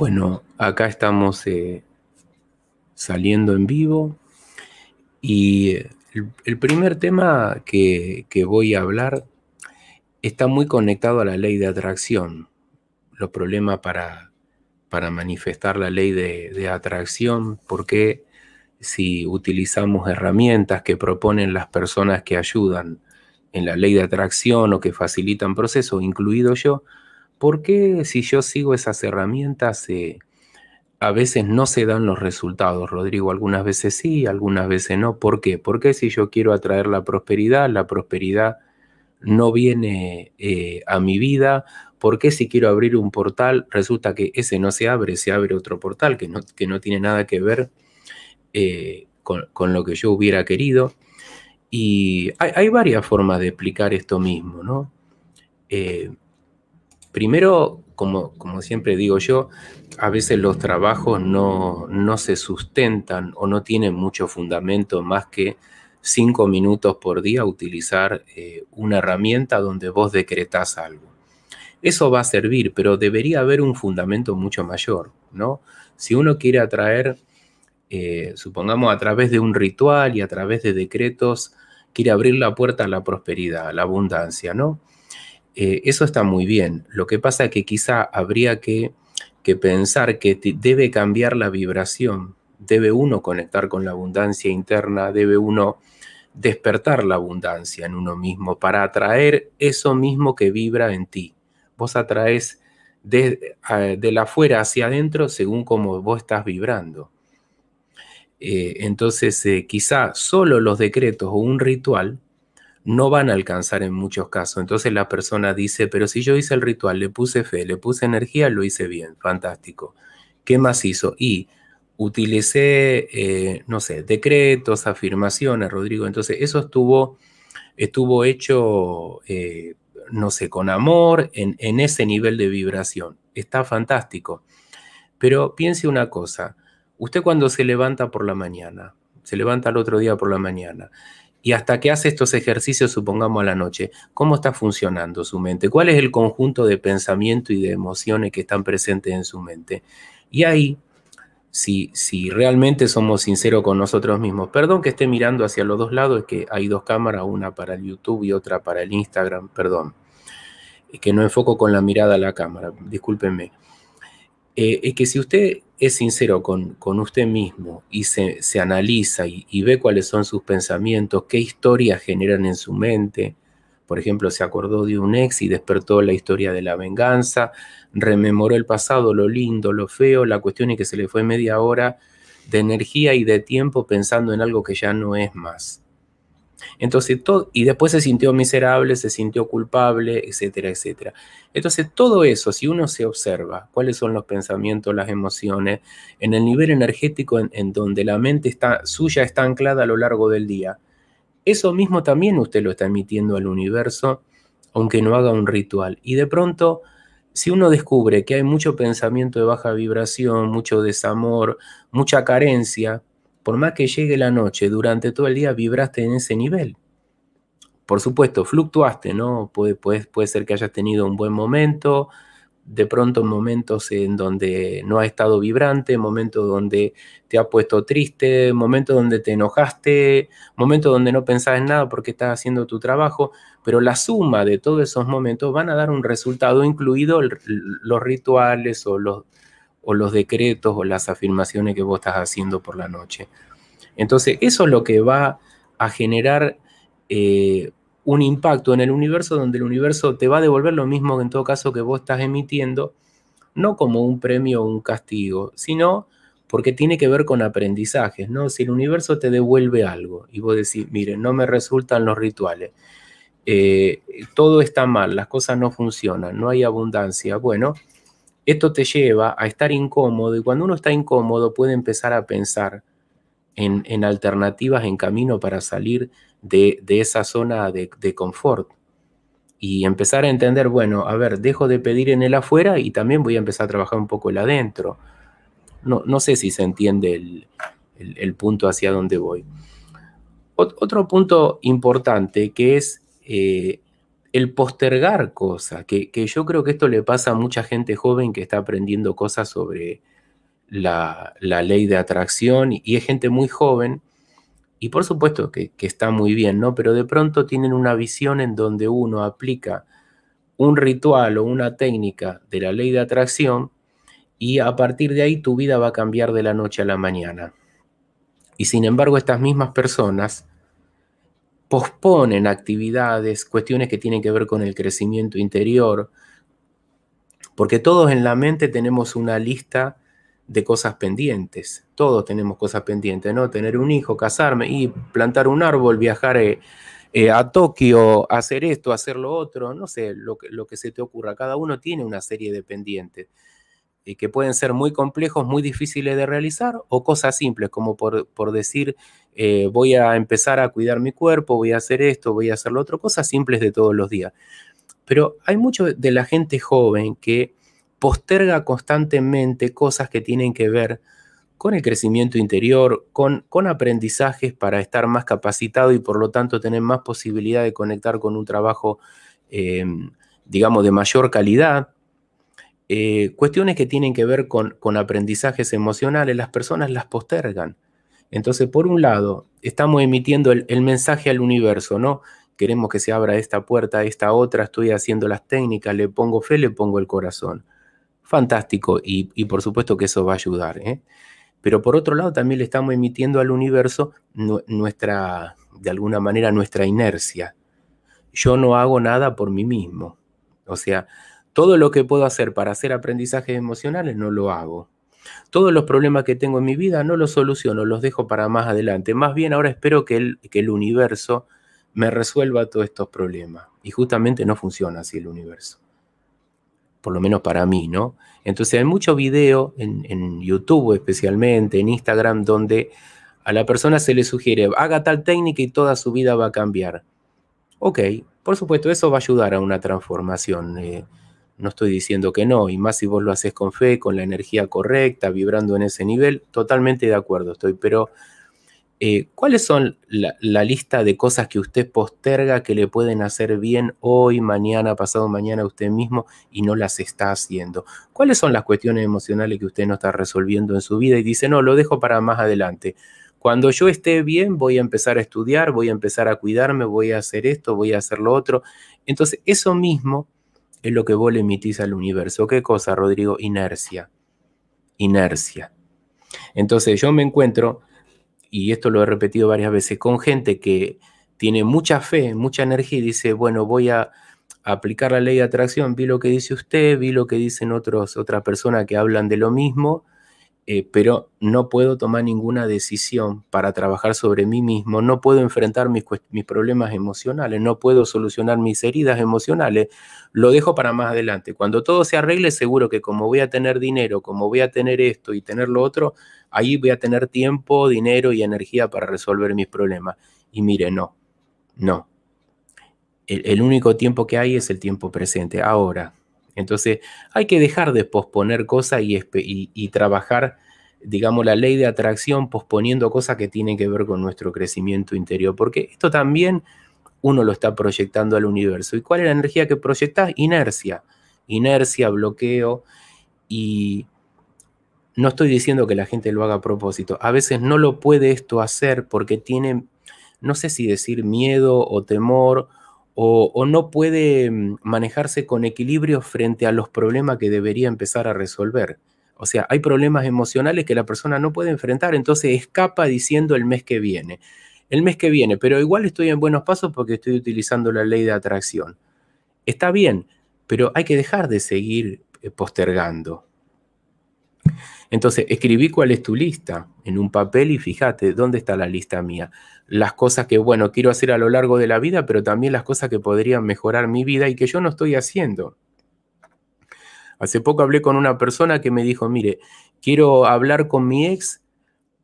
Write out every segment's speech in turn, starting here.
Bueno, acá estamos eh, saliendo en vivo y el, primer tema que, voy a hablar está muy conectado a la ley de atracción. Los problemas para, para manifestar la ley de, de atracción, porque si utilizamos herramientas que proponen las personas que ayudan en la ley de atracción o que facilitan procesos, incluido yo, ¿por qué si yo sigo esas herramientas eh, a veces no se dan los resultados, Rodrigo? Algunas veces sí, algunas veces no. ¿Por qué? Porque si yo quiero atraer la prosperidad, la prosperidad no viene eh, a mi vida? ¿Por qué si quiero abrir un portal, resulta que ese no se abre, se abre otro portal que no, tiene nada que ver eh, con, lo que yo hubiera querido? Y hay, varias formas de explicar esto mismo, ¿no? Primero, como, como siempre digo yo, a veces los trabajos no, no se sustentan o no tienen mucho fundamento más que cinco minutos por día utilizar eh, una herramienta donde vos decretás algo. Eso va a servir, pero debería haber un fundamento mucho mayor, ¿no? Si uno quiere atraer, eh, supongamos a través de un ritual y a través de decretos, quiere abrir la puerta a la prosperidad, a la abundancia, ¿no? Eh, eso está muy bien. Lo que pasa es que quizá habría que, pensar que debe cambiar la vibración, debe uno conectar con la abundancia interna, debe uno despertar la abundancia en uno mismo para atraer eso mismo que vibra en ti. Vos atraes de, la afuera hacia adentro según como vos estás vibrando. Eh, entonces, eh, quizá solo los decretos o un ritual no van a alcanzar en muchos casos. Entonces la persona dice, pero si yo hice el ritual, le puse fe, le puse energía, lo hice bien, fantástico. ¿Qué más hizo? Y utilicé, eh, no sé, decretos, afirmaciones, Rodrigo. Entonces eso estuvo, estuvo hecho, eh, no sé, con amor, en, en ese nivel de vibración. Está fantástico. Pero piense una cosa, usted cuando se levanta por la mañana, se levanta el otro día por la mañana, y hasta que hace estos ejercicios, supongamos a la noche, ¿cómo está funcionando su mente? ¿Cuál es el conjunto de pensamiento y de emociones que están presentes en su mente? Y ahí, si, si realmente somos sinceros con nosotros mismos, perdón que esté mirando hacia los dos lados, es que hay dos cámaras, una para el YouTube y otra para el Instagram, perdón, que no enfoco con la mirada a la cámara, discúlpenme. Eh, es que si usted es sincero con, usted mismo y se, analiza y, ve cuáles son sus pensamientos, qué historias generan en su mente, por ejemplo, se acordó de un ex y despertó la historia de la venganza, rememoró el pasado, lo lindo, lo feo, la cuestión es que se le fue media hora de energía y de tiempo pensando en algo que ya no es más. Entonces, todo, y después se sintió miserable, se sintió culpable, etcétera, etcétera. Entonces, todo eso, si uno se observa cuáles son los pensamientos, las emociones, en el nivel energético en, donde la mente está, suya está anclada a lo largo del día, eso mismo también usted lo está emitiendo al universo, aunque no haga un ritual. Y de pronto, si uno descubre que hay mucho pensamiento de baja vibración, mucho desamor, mucha carencia, por más que llegue la noche, durante todo el día vibraste en ese nivel. Por supuesto, fluctuaste, ¿no? Puede, puede, puede ser que hayas tenido un buen momento, de pronto momentos en donde no ha estado vibrante, momentos donde te ha puesto triste, momentos donde te enojaste, momentos donde no pensabas en nada porque estás haciendo tu trabajo, pero la suma de todos esos momentos van a dar un resultado, incluido los rituales o los, o los decretos o las afirmaciones que vos estás haciendo por la noche. Entonces, eso es lo que va a generar eh, un impacto en el universo donde el universo te va a devolver lo mismo que en todo caso que vos estás emitiendo, no como un premio o un castigo, sino porque tiene que ver con aprendizajes, ¿no? Si el universo te devuelve algo y vos decís, mire, no me resultan los rituales, eh, todo está mal, las cosas no funcionan, no hay abundancia, bueno, esto te lleva a estar incómodo y cuando uno está incómodo puede empezar a pensar en, alternativas, en camino para salir de, esa zona de, confort y empezar a entender, bueno, a ver, dejo de pedir en el afuera y también voy a empezar a trabajar un poco el adentro. No, no sé si se entiende el, punto hacia dónde voy. otro punto importante que es eh, el postergar cosas, que, yo creo que esto le pasa a mucha gente joven que está aprendiendo cosas sobre la, ley de atracción y, es gente muy joven y por supuesto que, que, está muy bien, ¿no? Pero de pronto tienen una visión en donde uno aplica un ritual o una técnica de la ley de atracción y a partir de ahí tu vida va a cambiar de la noche a la mañana. Y sin embargo estas mismas personas posponen actividades, cuestiones que tienen que ver con el crecimiento interior, porque todos en la mente tenemos una lista de cosas pendientes, todos tenemos cosas pendientes, ¿no? Tener un hijo, casarme y plantar un árbol, viajar eh, eh, a Tokio, hacer esto, hacer lo otro, no sé, lo que, lo que se te ocurra, cada uno tiene una serie de pendientes y que pueden ser muy complejos, muy difíciles de realizar, o cosas simples, como por, por decir, eh, voy a empezar a cuidar mi cuerpo, voy a hacer esto, voy a hacer lo otro, cosas simples de todos los días. Pero hay mucho de la gente joven que posterga constantemente cosas que tienen que ver con el crecimiento interior, con, con aprendizajes para estar más capacitado y por lo tanto tener más posibilidad de conectar con un trabajo, eh, digamos, de mayor calidad eh, cuestiones que tienen que ver con, con aprendizajes emocionales, las personas las postergan. Entonces, por un lado, estamos emitiendo el, mensaje al universo, ¿no? Queremos que se abra esta puerta, esta otra, estoy haciendo las técnicas, le pongo fe, le pongo el corazón. Fantástico, y, por supuesto que eso va a ayudar. ¿eh? Pero por otro lado, también le estamos emitiendo al universo nuestra, de alguna manera, nuestra inercia. Yo no hago nada por mí mismo. O sea, todo lo que puedo hacer para hacer aprendizajes emocionales no lo hago. Todos los problemas que tengo en mi vida no los soluciono, los dejo para más adelante. Más bien ahora espero que el, universo me resuelva todos estos problemas. Y justamente no funciona así el universo. Por lo menos para mí, ¿no? Entonces hay mucho video en, en YouTube especialmente, en Instagram, donde a la persona se le sugiere, haga tal técnica y toda su vida va a cambiar. Ok, por supuesto, eso va a ayudar a una transformación. Eh, no estoy diciendo que no, y más si vos lo haces con fe, con la energía correcta, vibrando en ese nivel, totalmente de acuerdo estoy, pero eh, ¿cuáles son la, lista de cosas que usted posterga que le pueden hacer bien hoy, mañana, pasado mañana a usted mismo y no las está haciendo? ¿Cuáles son las cuestiones emocionales que usted no está resolviendo en su vida y dice, no, lo dejo para más adelante? Cuando yo esté bien, voy a empezar a estudiar, voy a empezar a cuidarme, voy a hacer esto, voy a hacer lo otro. Entonces, eso mismo es lo que vos le emitís al universo. ¿Qué cosa, Rodrigo? Inercia. Inercia. Entonces yo me encuentro, y esto lo he repetido varias veces, con gente que tiene mucha fe, mucha energía y dice, bueno, voy a aplicar la ley de atracción, vi lo que dice usted, vi lo que dicen otros, otras personas que hablan de lo mismo, eh, pero no puedo tomar ninguna decisión para trabajar sobre mí mismo, no puedo enfrentar mis, problemas emocionales, no puedo solucionar mis heridas emocionales, lo dejo para más adelante. Cuando todo se arregle, seguro que como voy a tener dinero, como voy a tener esto y tener lo otro, ahí voy a tener tiempo, dinero y energía para resolver mis problemas. Y mire, no, no. El, único tiempo que hay es el tiempo presente, ahora. Entonces hay que dejar de posponer cosas y, trabajar, digamos, la ley de atracción posponiendo cosas que tienen que ver con nuestro crecimiento interior, porque esto también uno lo está proyectando al universo. ¿Y cuál es la energía que proyectas? Inercia. Inercia, bloqueo. Y no estoy diciendo que la gente lo haga a propósito. A veces no lo puede esto hacer porque tiene, no sé si decir miedo o temor, o, no puede mm, manejarse con equilibrio frente a los problemas que debería empezar a resolver. O sea, hay problemas emocionales que la persona no puede enfrentar, entonces escapa diciendo el mes que viene el mes que viene, pero igual estoy en buenos pasos porque estoy utilizando la ley de atracción. Está bien, pero hay que dejar de seguir eh, postergando. Entonces, escribí cuál es tu lista en un papel y fíjate dónde está la lista mía. Las cosas que, bueno, quiero hacer a lo largo de la vida, pero también las cosas que podrían mejorar mi vida y que yo no estoy haciendo. Hace poco hablé con una persona que me dijo, mire, quiero hablar con mi ex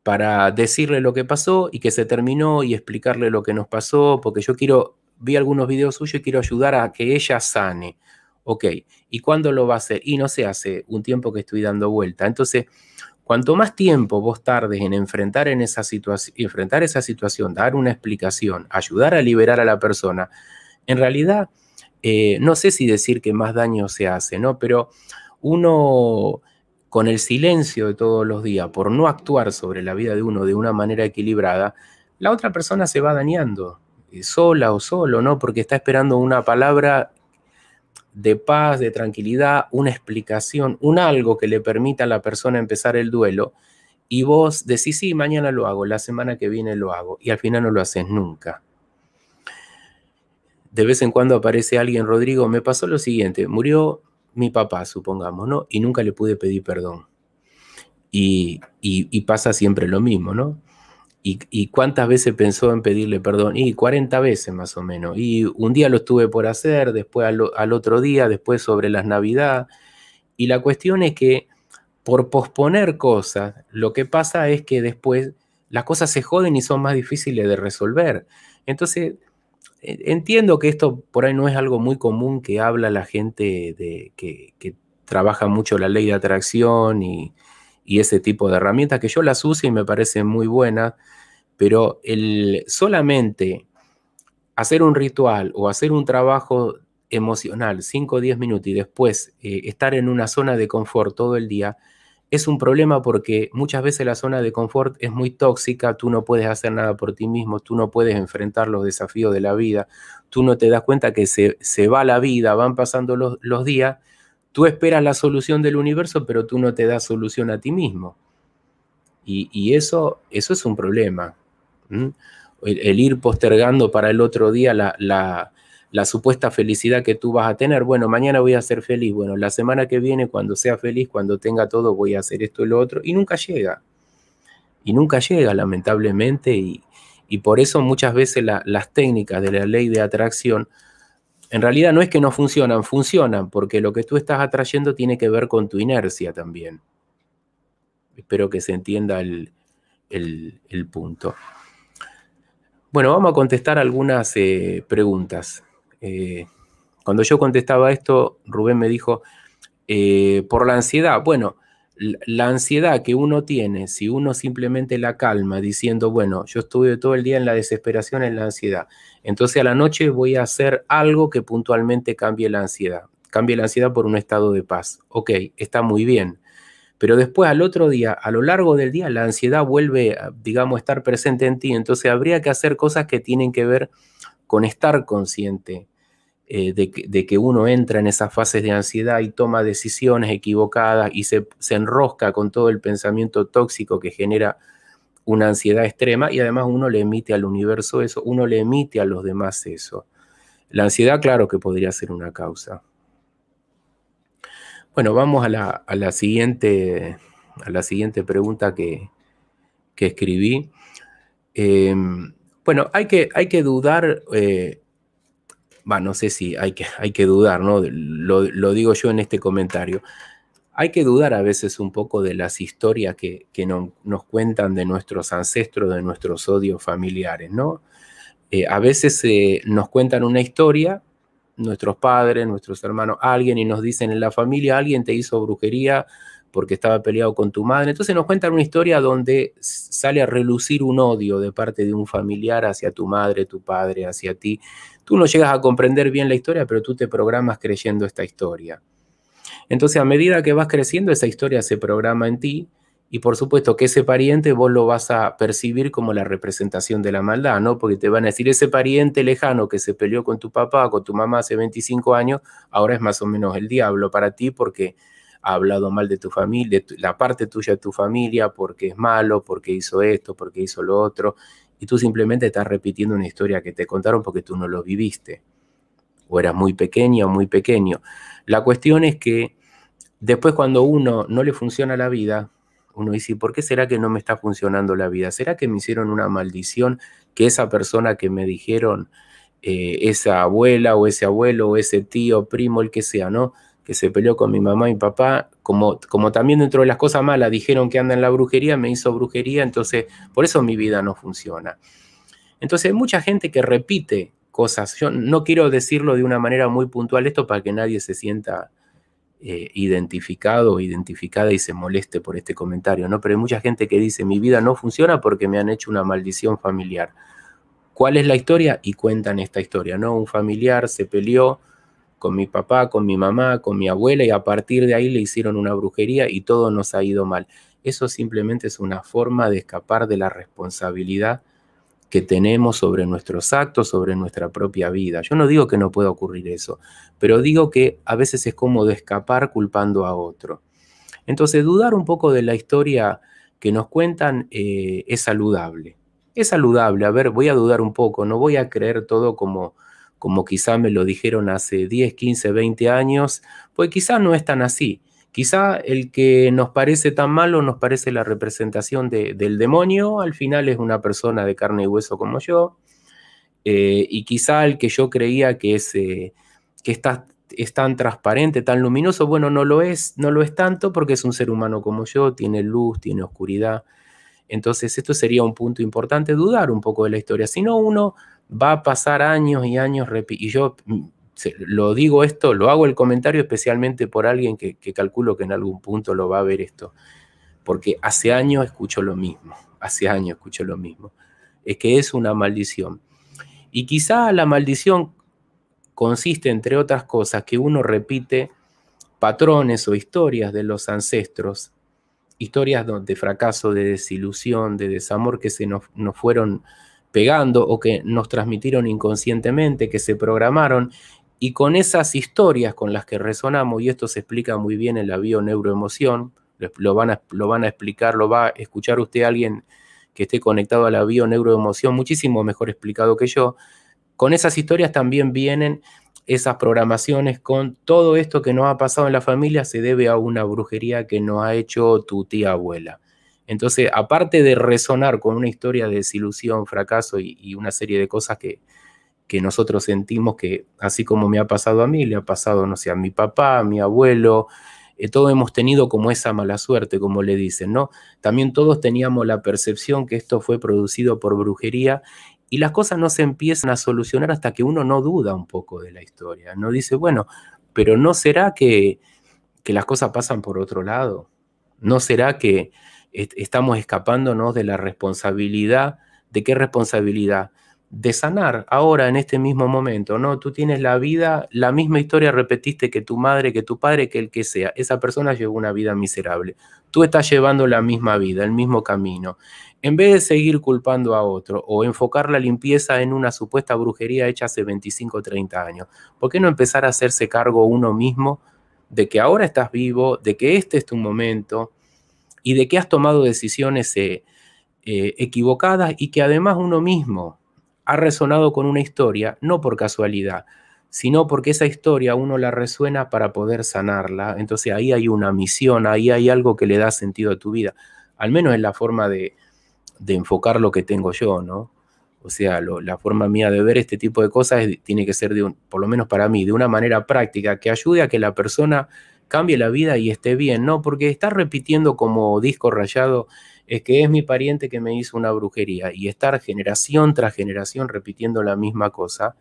para decirle lo que pasó y que se terminó y explicarle lo que nos pasó, porque yo quiero, vi algunos videos suyos y quiero ayudar a que ella sane. Ok, ¿y cuándo lo va a hacer? Y no se hace un tiempo que estoy dando vuelta. Entonces, cuanto más tiempo vos tardes en enfrentar, en esa, situación, esa situación, dar una explicación, ayudar a liberar a la persona, en realidad eh, no sé si decir que más daño se hace, ¿no? Pero uno con el silencio de todos los días, por no actuar sobre la vida de uno de una manera equilibrada, la otra persona se va dañando, eh, sola o solo, ¿no? Porque está esperando una palabra de paz, de tranquilidad, una explicación, un algo que le permita a la persona empezar el duelo, y vos decís, sí, mañana lo hago, la semana que viene lo hago, y al final no lo haces nunca. De vez en cuando aparece alguien, Rodrigo, me pasó lo siguiente, murió mi papá, supongamos, ¿no? Y nunca le pude pedir perdón. Y, pasa siempre lo mismo, ¿no? Y, cuántas veces pensó en pedirle perdón? Y 40 veces más o menos. Y un día lo estuve por hacer, después al, otro día, después sobre las Navidad. Y la cuestión es que por posponer cosas, lo que pasa es que después las cosas se joden y son más difíciles de resolver. Entonces, e, entiendo que esto por ahí no es algo muy común que habla la gente de, que, trabaja mucho la ley de atracción y, ese tipo de herramientas, que yo las uso y me parecen muy buenas, pero el solamente hacer un ritual o hacer un trabajo emocional 5 o 10 minutos y después eh, estar en una zona de confort todo el día, es un problema porque muchas veces la zona de confort es muy tóxica, tú no puedes hacer nada por ti mismo, tú no puedes enfrentar los desafíos de la vida, tú no te das cuenta que se, va la vida, van pasando los, días, tú esperas la solución del universo, pero tú no te das solución a ti mismo. Y, eso, eso es un problema. El, ir postergando para el otro día la, la supuesta felicidad que tú vas a tener. Bueno, mañana voy a ser feliz. Bueno, la semana que viene, cuando sea feliz, cuando tenga todo, voy a hacer esto y lo otro. Y nunca llega. Y nunca llega, lamentablemente. Y, por eso muchas veces las técnicas de la ley de atracción, en realidad no es que no funcionan, funcionan, porque lo que tú estás atrayendo tiene que ver con tu inercia también. Espero que se entienda el, punto. Bueno, vamos a contestar algunas eh, preguntas. Eh, cuando yo contestaba esto, Rubén me dijo, eh, por la ansiedad. Bueno, la ansiedad que uno tiene, si uno simplemente la calma diciendo, bueno, yo estuve todo el día en la desesperación, en la ansiedad, entonces a la noche voy a hacer algo que puntualmente cambie la ansiedad, cambie la ansiedad por un estado de paz. Ok, está muy bien. Pero después al otro día, a lo largo del día, la ansiedad vuelve, digamos, a estar presente en ti. Entonces habría que hacer cosas que tienen que ver con estar consciente eh, de, que, uno entra en esas fases de ansiedad y toma decisiones equivocadas y se, enrosca con todo el pensamiento tóxico que genera una ansiedad extrema y además uno le emite al universo eso, uno le emite a los demás eso. La ansiedad, claro que podría ser una causa. Bueno, vamos a la, siguiente, a la siguiente pregunta que, escribí. Em, bueno, hay que, hay que dudar, eh, no sé si hay que, hay que dudar, ¿no? Lo, digo yo en este comentario. Hay que dudar a veces un poco de las historias que, nos cuentan de nuestros ancestros, de nuestros odios familiares, ¿no? Eh, a veces eh, nos cuentan una historia, nuestros padres, nuestros hermanos, alguien, y nos dicen en la familia, alguien te hizo brujería, porque estaba peleado con tu madre. Entonces nos cuentan una historia donde sale a relucir un odio de parte de un familiar hacia tu madre, tu padre, hacia ti. Tú no llegas a comprender bien la historia, pero tú te programas creyendo esta historia. Entonces a medida que vas creciendo, esa historia se programa en ti y por supuesto que ese pariente vos lo vas a percibir como la representación de la maldad, ¿no? Porque te van a decir, ese pariente lejano que se peleó con tu papá, con tu mamá hace 25 años, ahora es más o menos el diablo para ti porque ha hablado mal de tu familia, de la parte tuya de tu familia, porque es malo, porque hizo esto, porque hizo lo otro, y tú simplemente estás repitiendo una historia que te contaron porque tú no lo viviste, o eras muy pequeña o muy pequeño. La cuestión es que después cuando uno no le funciona la vida, uno dice, ¿por qué será que no me está funcionando la vida? ¿Será que me hicieron una maldición que esa persona que me dijeron, eh, esa abuela o ese abuelo o ese tío, primo, el que sea, ¿no? que se peleó con mi mamá y mi papá, como, como también dentro de las cosas malas dijeron que anda en la brujería, me hizo brujería, entonces por eso mi vida no funciona. Entonces hay mucha gente que repite cosas. Yo no quiero decirlo de una manera muy puntual esto para que nadie se sienta eh, identificado o identificada y se moleste por este comentario, ¿no? Pero hay mucha gente que dice, mi vida no funciona porque me han hecho una maldición familiar. ¿Cuál es la historia? Y cuentan esta historia, ¿no? Un familiar se peleó con mi papá, con mi mamá, con mi abuela y a partir de ahí le hicieron una brujería y todo nos ha ido mal. Eso simplemente es una forma de escapar de la responsabilidad que tenemos sobre nuestros actos, sobre nuestra propia vida. Yo no digo que no pueda ocurrir eso, pero digo que a veces es cómodo escapar culpando a otro. Entonces, dudar un poco de la historia que nos cuentan eh, es saludable. Es saludable, a ver, voy a dudar un poco, no voy a creer todo como, como quizá me lo dijeron hace 10, 15, 20 años, pues quizá no es tan así. Quizá el que nos parece tan malo nos parece la representación del demonio, al final es una persona de carne y hueso como yo, eh, y quizá el que yo creía que es, eh, que está, es tan transparente, tan luminoso, bueno, no lo es, no lo es tanto porque es un ser humano como yo, tiene luz, tiene oscuridad. Entonces esto sería un punto importante, dudar un poco de la historia. Si no, uno va a pasar años y años, y yo lo digo esto, lo hago el comentario especialmente por alguien que, calculo que en algún punto lo va a ver esto, porque hace años escucho lo mismo, hace años escucho lo mismo, es que es una maldición. Y quizá la maldición consiste, entre otras cosas, que uno repite patrones o historias de los ancestros, historias de fracaso, de desilusión, de desamor que se nos, nos fueron pegando o que nos transmitieron inconscientemente, que se programaron y con esas historias con las que resonamos, y esto se explica muy bien en la bioneuroemoción, lo van a, lo van a explicar, lo va a escuchar usted alguien que esté conectado a la bioneuroemoción, muchísimo mejor explicado que yo. Con esas historias también vienen esas programaciones con todo esto que nos ha pasado en la familia se debe a una brujería que nos ha hecho tu tía abuela. Entonces, aparte de resonar con una historia de desilusión, fracaso y una serie de cosas que, que nosotros sentimos que, así como me ha pasado a mí, le ha pasado, no sé, a mi papá, a mi abuelo, eh, todos hemos tenido como esa mala suerte, como le dicen, ¿no? También todos teníamos la percepción que esto fue producido por brujería y las cosas no se empiezan a solucionar hasta que uno no duda un poco de la historia, no dice, bueno, pero ¿no será que, que las cosas pasan por otro lado? ¿No será que estamos escapándonos de la responsabilidad? ¿De qué responsabilidad? De sanar ahora en este mismo momento, ¿no? Tú tienes la vida, la misma historia repetiste que tu madre, que tu padre, que el que sea. Esa persona llevó una vida miserable. Tú estás llevando la misma vida, el mismo camino. En vez de seguir culpando a otro o enfocar la limpieza en una supuesta brujería hecha hace 25 o 30 años, ¿por qué no empezar a hacerse cargo uno mismo de que ahora estás vivo, de que este es tu momento y de que has tomado decisiones eh, eh, equivocadas y que además uno mismo ha resonado con una historia, no por casualidad, sino porque esa historia uno la resuena para poder sanarla. Entonces ahí hay una misión, ahí hay algo que le da sentido a tu vida. Al menos es la forma de, enfocar lo que tengo yo, ¿no? O sea, la forma mía de ver este tipo de cosas tiene que ser, de un, por lo menos para mí, de una manera práctica, que ayude a que la persona cambie la vida y esté bien, ¿no? Porque estar repitiendo como disco rayado es que es mi pariente que me hizo una brujería y estar generación tras generación repitiendo la misma cosa,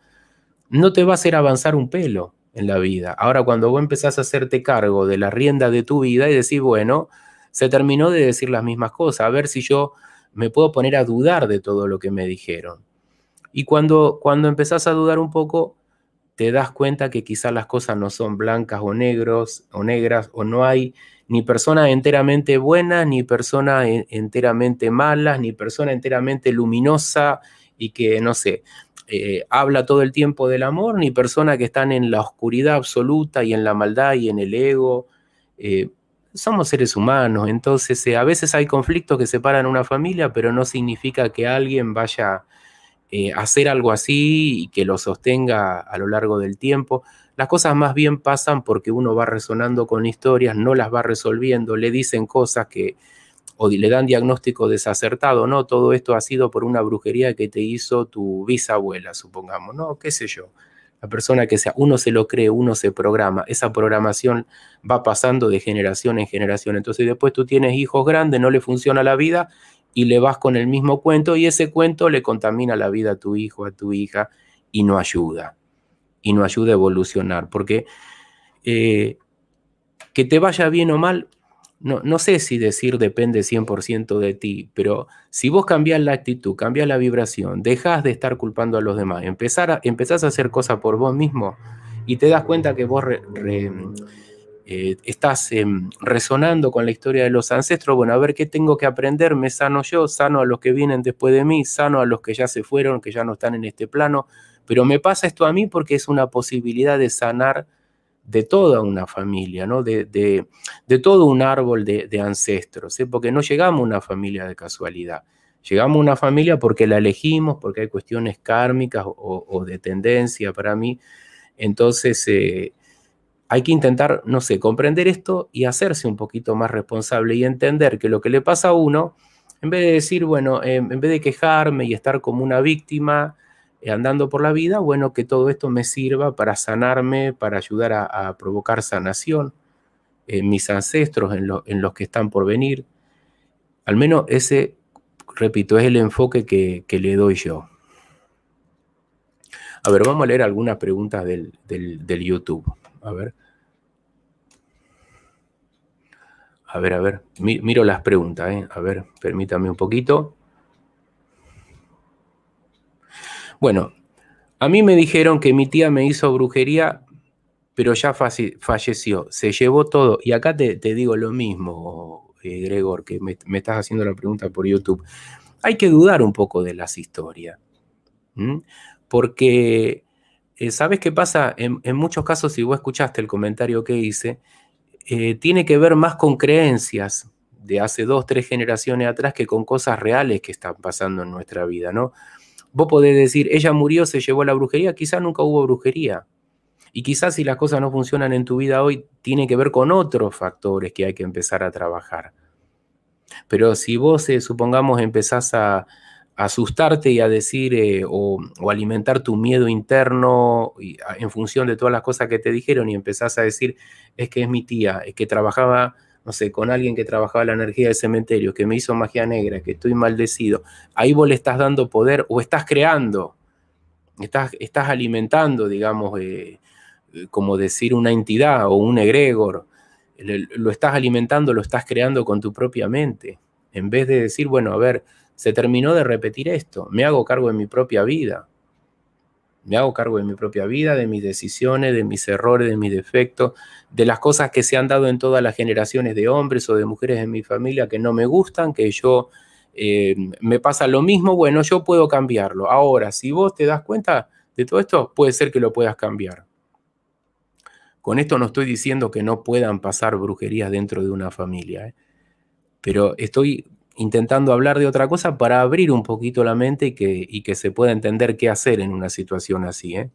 no te va a hacer avanzar un pelo en la vida. Ahora, cuando vos empezás a hacerte cargo de la rienda de tu vida y decís, bueno, se terminó de decir las mismas cosas, a ver si yo me puedo poner a dudar de todo lo que me dijeron. Y cuando, cuando empezás a dudar un poco, te das cuenta que quizás las cosas no son blancas o negros o negras o no hay ni personas enteramente buenas, ni personas enteramente malas, ni persona enteramente luminosa y que, no sé, eh, habla todo el tiempo del amor, ni personas que están en la oscuridad absoluta y en la maldad y en el ego. Eh, somos seres humanos, entonces eh, a veces hay conflictos que separan una familia, pero no significa que alguien vaya a hacer algo así y que lo sostenga a lo largo del tiempo. Las cosas más bien pasan porque uno va resonando con historias, no las va resolviendo, le dicen cosas que o le dan diagnóstico desacertado, ¿no? Todo esto ha sido por una brujería que te hizo tu bisabuela, supongamos, ¿no? ¿Qué sé yo? La persona que sea, uno se lo cree, uno se programa, esa programación va pasando de generación en generación. Entonces después tú tienes hijos grandes, no le funciona la vida y le vas con el mismo cuento y ese cuento le contamina la vida a tu hijo, a tu hija y no ayuda y no ayuda a evolucionar, porque eh, que te vaya bien o mal, no, no sé si decir depende 100% de ti, pero si vos cambiás la actitud, cambiás la vibración, dejas de estar culpando a los demás, empezar a, empezás a hacer cosas por vos mismo, y te das cuenta que vos eh, estás em, resonando con la historia de los ancestros, bueno, a ver qué tengo que aprender, me sano yo, sano a los que vienen después de mí, sano a los que ya se fueron, que ya no están en este plano, pero me pasa esto a mí porque es una posibilidad de sanar de toda una familia, ¿no? de, todo un árbol de, ancestros, ¿eh? porque no llegamos a una familia de casualidad. Llegamos a una familia porque la elegimos, porque hay cuestiones kármicas o, de tendencia para mí. Entonces, eh, hay que intentar, no sé, comprender esto y hacerse un poquito más responsable y entender que lo que le pasa a uno, en vez de decir, bueno, em, en vez de quejarme y estar como una víctima eh, andando por la vida, bueno, que todo esto me sirva para sanarme, para ayudar a, provocar sanación en mis ancestros, en, en los que están por venir. Al menos ese repito, es el enfoque que, le doy yo. A ver, vamos a leer algunas preguntas del, YouTube. A ver. A ver, a ver. Miro las preguntas, ¿eh? A ver, permítame un poquito. Bueno, a mí me dijeron que mi tía me hizo brujería, pero ya falleció. Se llevó todo. Y acá te, digo lo mismo, eh, Gregor, que me, estás haciendo la pregunta por YouTube, hay que dudar un poco de las historias. Porque, eh, ¿sabes qué pasa? En, muchos casos, si vos escuchaste el comentario que hice, eh, tiene que ver más con creencias de hace dos, tres generaciones atrás que con cosas reales que están pasando en nuestra vida, ¿no? Vos podés decir, ella murió, se llevó a la brujería, quizá nunca hubo brujería. Y quizás si las cosas no funcionan en tu vida hoy, tiene que ver con otros factores que hay que empezar a trabajar. Pero si vos, eh, supongamos, empezás a, asustarte y a decir eh, o, alimentar tu miedo interno en función de todas las cosas que te dijeron y empezás a decir, es que es mi tía, es que trabajaba, no sé, con alguien que trabajaba la energía del cementerio, que me hizo magia negra, que estoy maldecido, ahí vos le estás dando poder o estás creando, estás, estás alimentando, digamos, eh, como decir una entidad o un egregor, lo estás alimentando, lo estás creando con tu propia mente, en vez de decir, bueno, a ver, se terminó de repetir esto, me hago cargo de mi propia vida, me hago cargo de mi propia vida, de mis decisiones, de mis errores, de mis defectos, de las cosas que se han dado en todas las generaciones de hombres o de mujeres en mi familia que no me gustan, que yo eh, me pasa lo mismo, bueno, yo puedo cambiarlo. Ahora, si vos te das cuenta de todo esto, puede ser que lo puedas cambiar. Con esto no estoy diciendo que no puedan pasar brujerías dentro de una familia, ¿eh? pero estoy intentando hablar de otra cosa para abrir un poquito la mente y que, y que se pueda entender qué hacer en una situación así. ¿eh?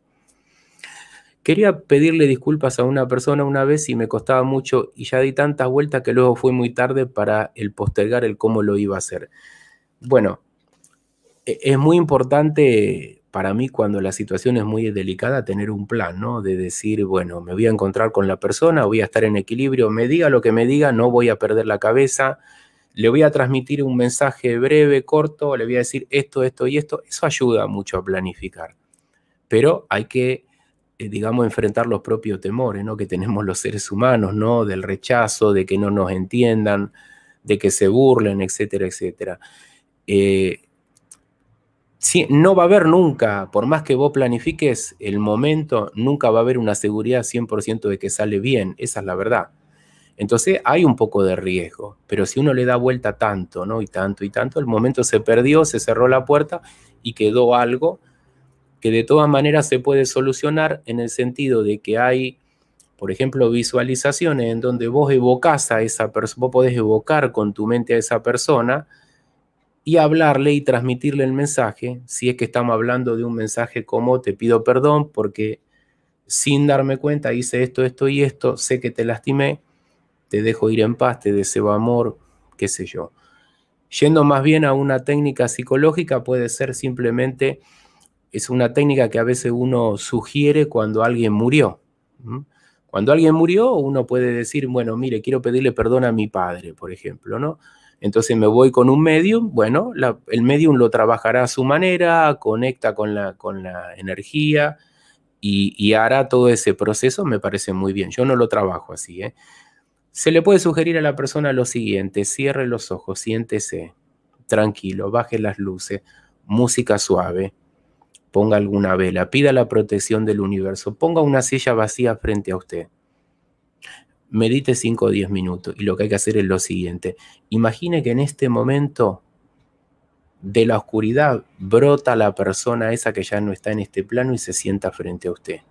Quería pedirle disculpas a una persona una vez y me costaba mucho y ya di tantas vueltas que luego fue muy tarde para el postergar el cómo lo iba a hacer. Bueno, e, es muy importante para mí cuando la situación es muy delicada, tener un plan, ¿no? De decir, bueno, me voy a encontrar con la persona, voy a estar en equilibrio, me diga lo que me diga, no voy a perder la cabeza, le voy a transmitir un mensaje breve, corto, le voy a decir esto, esto y esto. Eso ayuda mucho a planificar. Pero hay que, eh, digamos, enfrentar los propios temores, ¿no? Que tenemos los seres humanos, ¿no? Del rechazo, de que no nos entiendan, de que se burlen, etcétera, etcétera. Eh, no va a haber nunca, por más que vos planifiques el momento, nunca va a haber una seguridad 100% de que sale bien, esa es la verdad. Entonces hay un poco de riesgo, pero si uno le da vuelta tanto, ¿no? Y tanto y tanto, el momento se perdió, se cerró la puerta y quedó algo que de todas maneras se puede solucionar en el sentido de que hay, por ejemplo, visualizaciones en donde vos evocás a esa persona, vos podés evocar con tu mente a esa persona, y hablarle y transmitirle el mensaje, si es que estamos hablando de un mensaje como te pido perdón porque sin darme cuenta hice esto, esto y esto, sé que te lastimé, te dejo ir en paz, te deseo amor, qué sé yo. Yendo más bien a una técnica psicológica puede ser simplemente, es una técnica que a veces uno sugiere cuando alguien murió. Cuando alguien murió, uno puede decir, bueno, mire, quiero pedirle perdón a mi padre, por ejemplo, ¿no? Entonces me voy con un medium, bueno, el medium lo trabajará a su manera, conecta con la, con la energía y, hará todo ese proceso, me parece muy bien. Yo no lo trabajo así. ¿eh? Se le puede sugerir a la persona lo siguiente, cierre los ojos, siéntese, tranquilo, baje las luces, música suave, ponga alguna vela, pida la protección del universo, ponga una silla vacía frente a usted. Medite 5 o 10 minutos y lo que hay que hacer es lo siguiente. Imagine que en este momento de la oscuridad brota la persona esa que ya no está en este plano y se sienta frente a usted.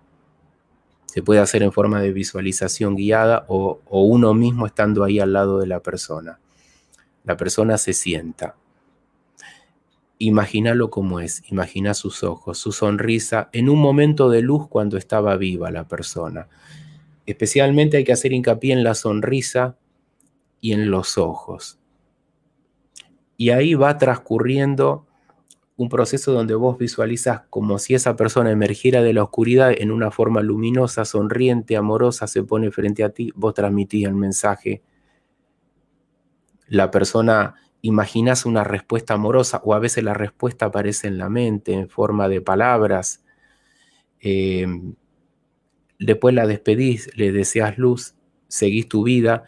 Se puede hacer en forma de visualización guiada o, uno mismo estando ahí al lado de la persona. La persona se sienta. Imagínalo como es, imagina sus ojos, su sonrisa en un momento de luz cuando estaba viva la persona. Especialmente hay que hacer hincapié en la sonrisa y en los ojos. Y ahí va transcurriendo un proceso donde vos visualizas como si esa persona emergiera de la oscuridad en una forma luminosa, sonriente, amorosa, se pone frente a ti, vos transmitís el mensaje. La persona imaginas una respuesta amorosa o a veces la respuesta aparece en la mente en forma de palabras. Eh, después la despedís, le deseas luz, seguís tu vida,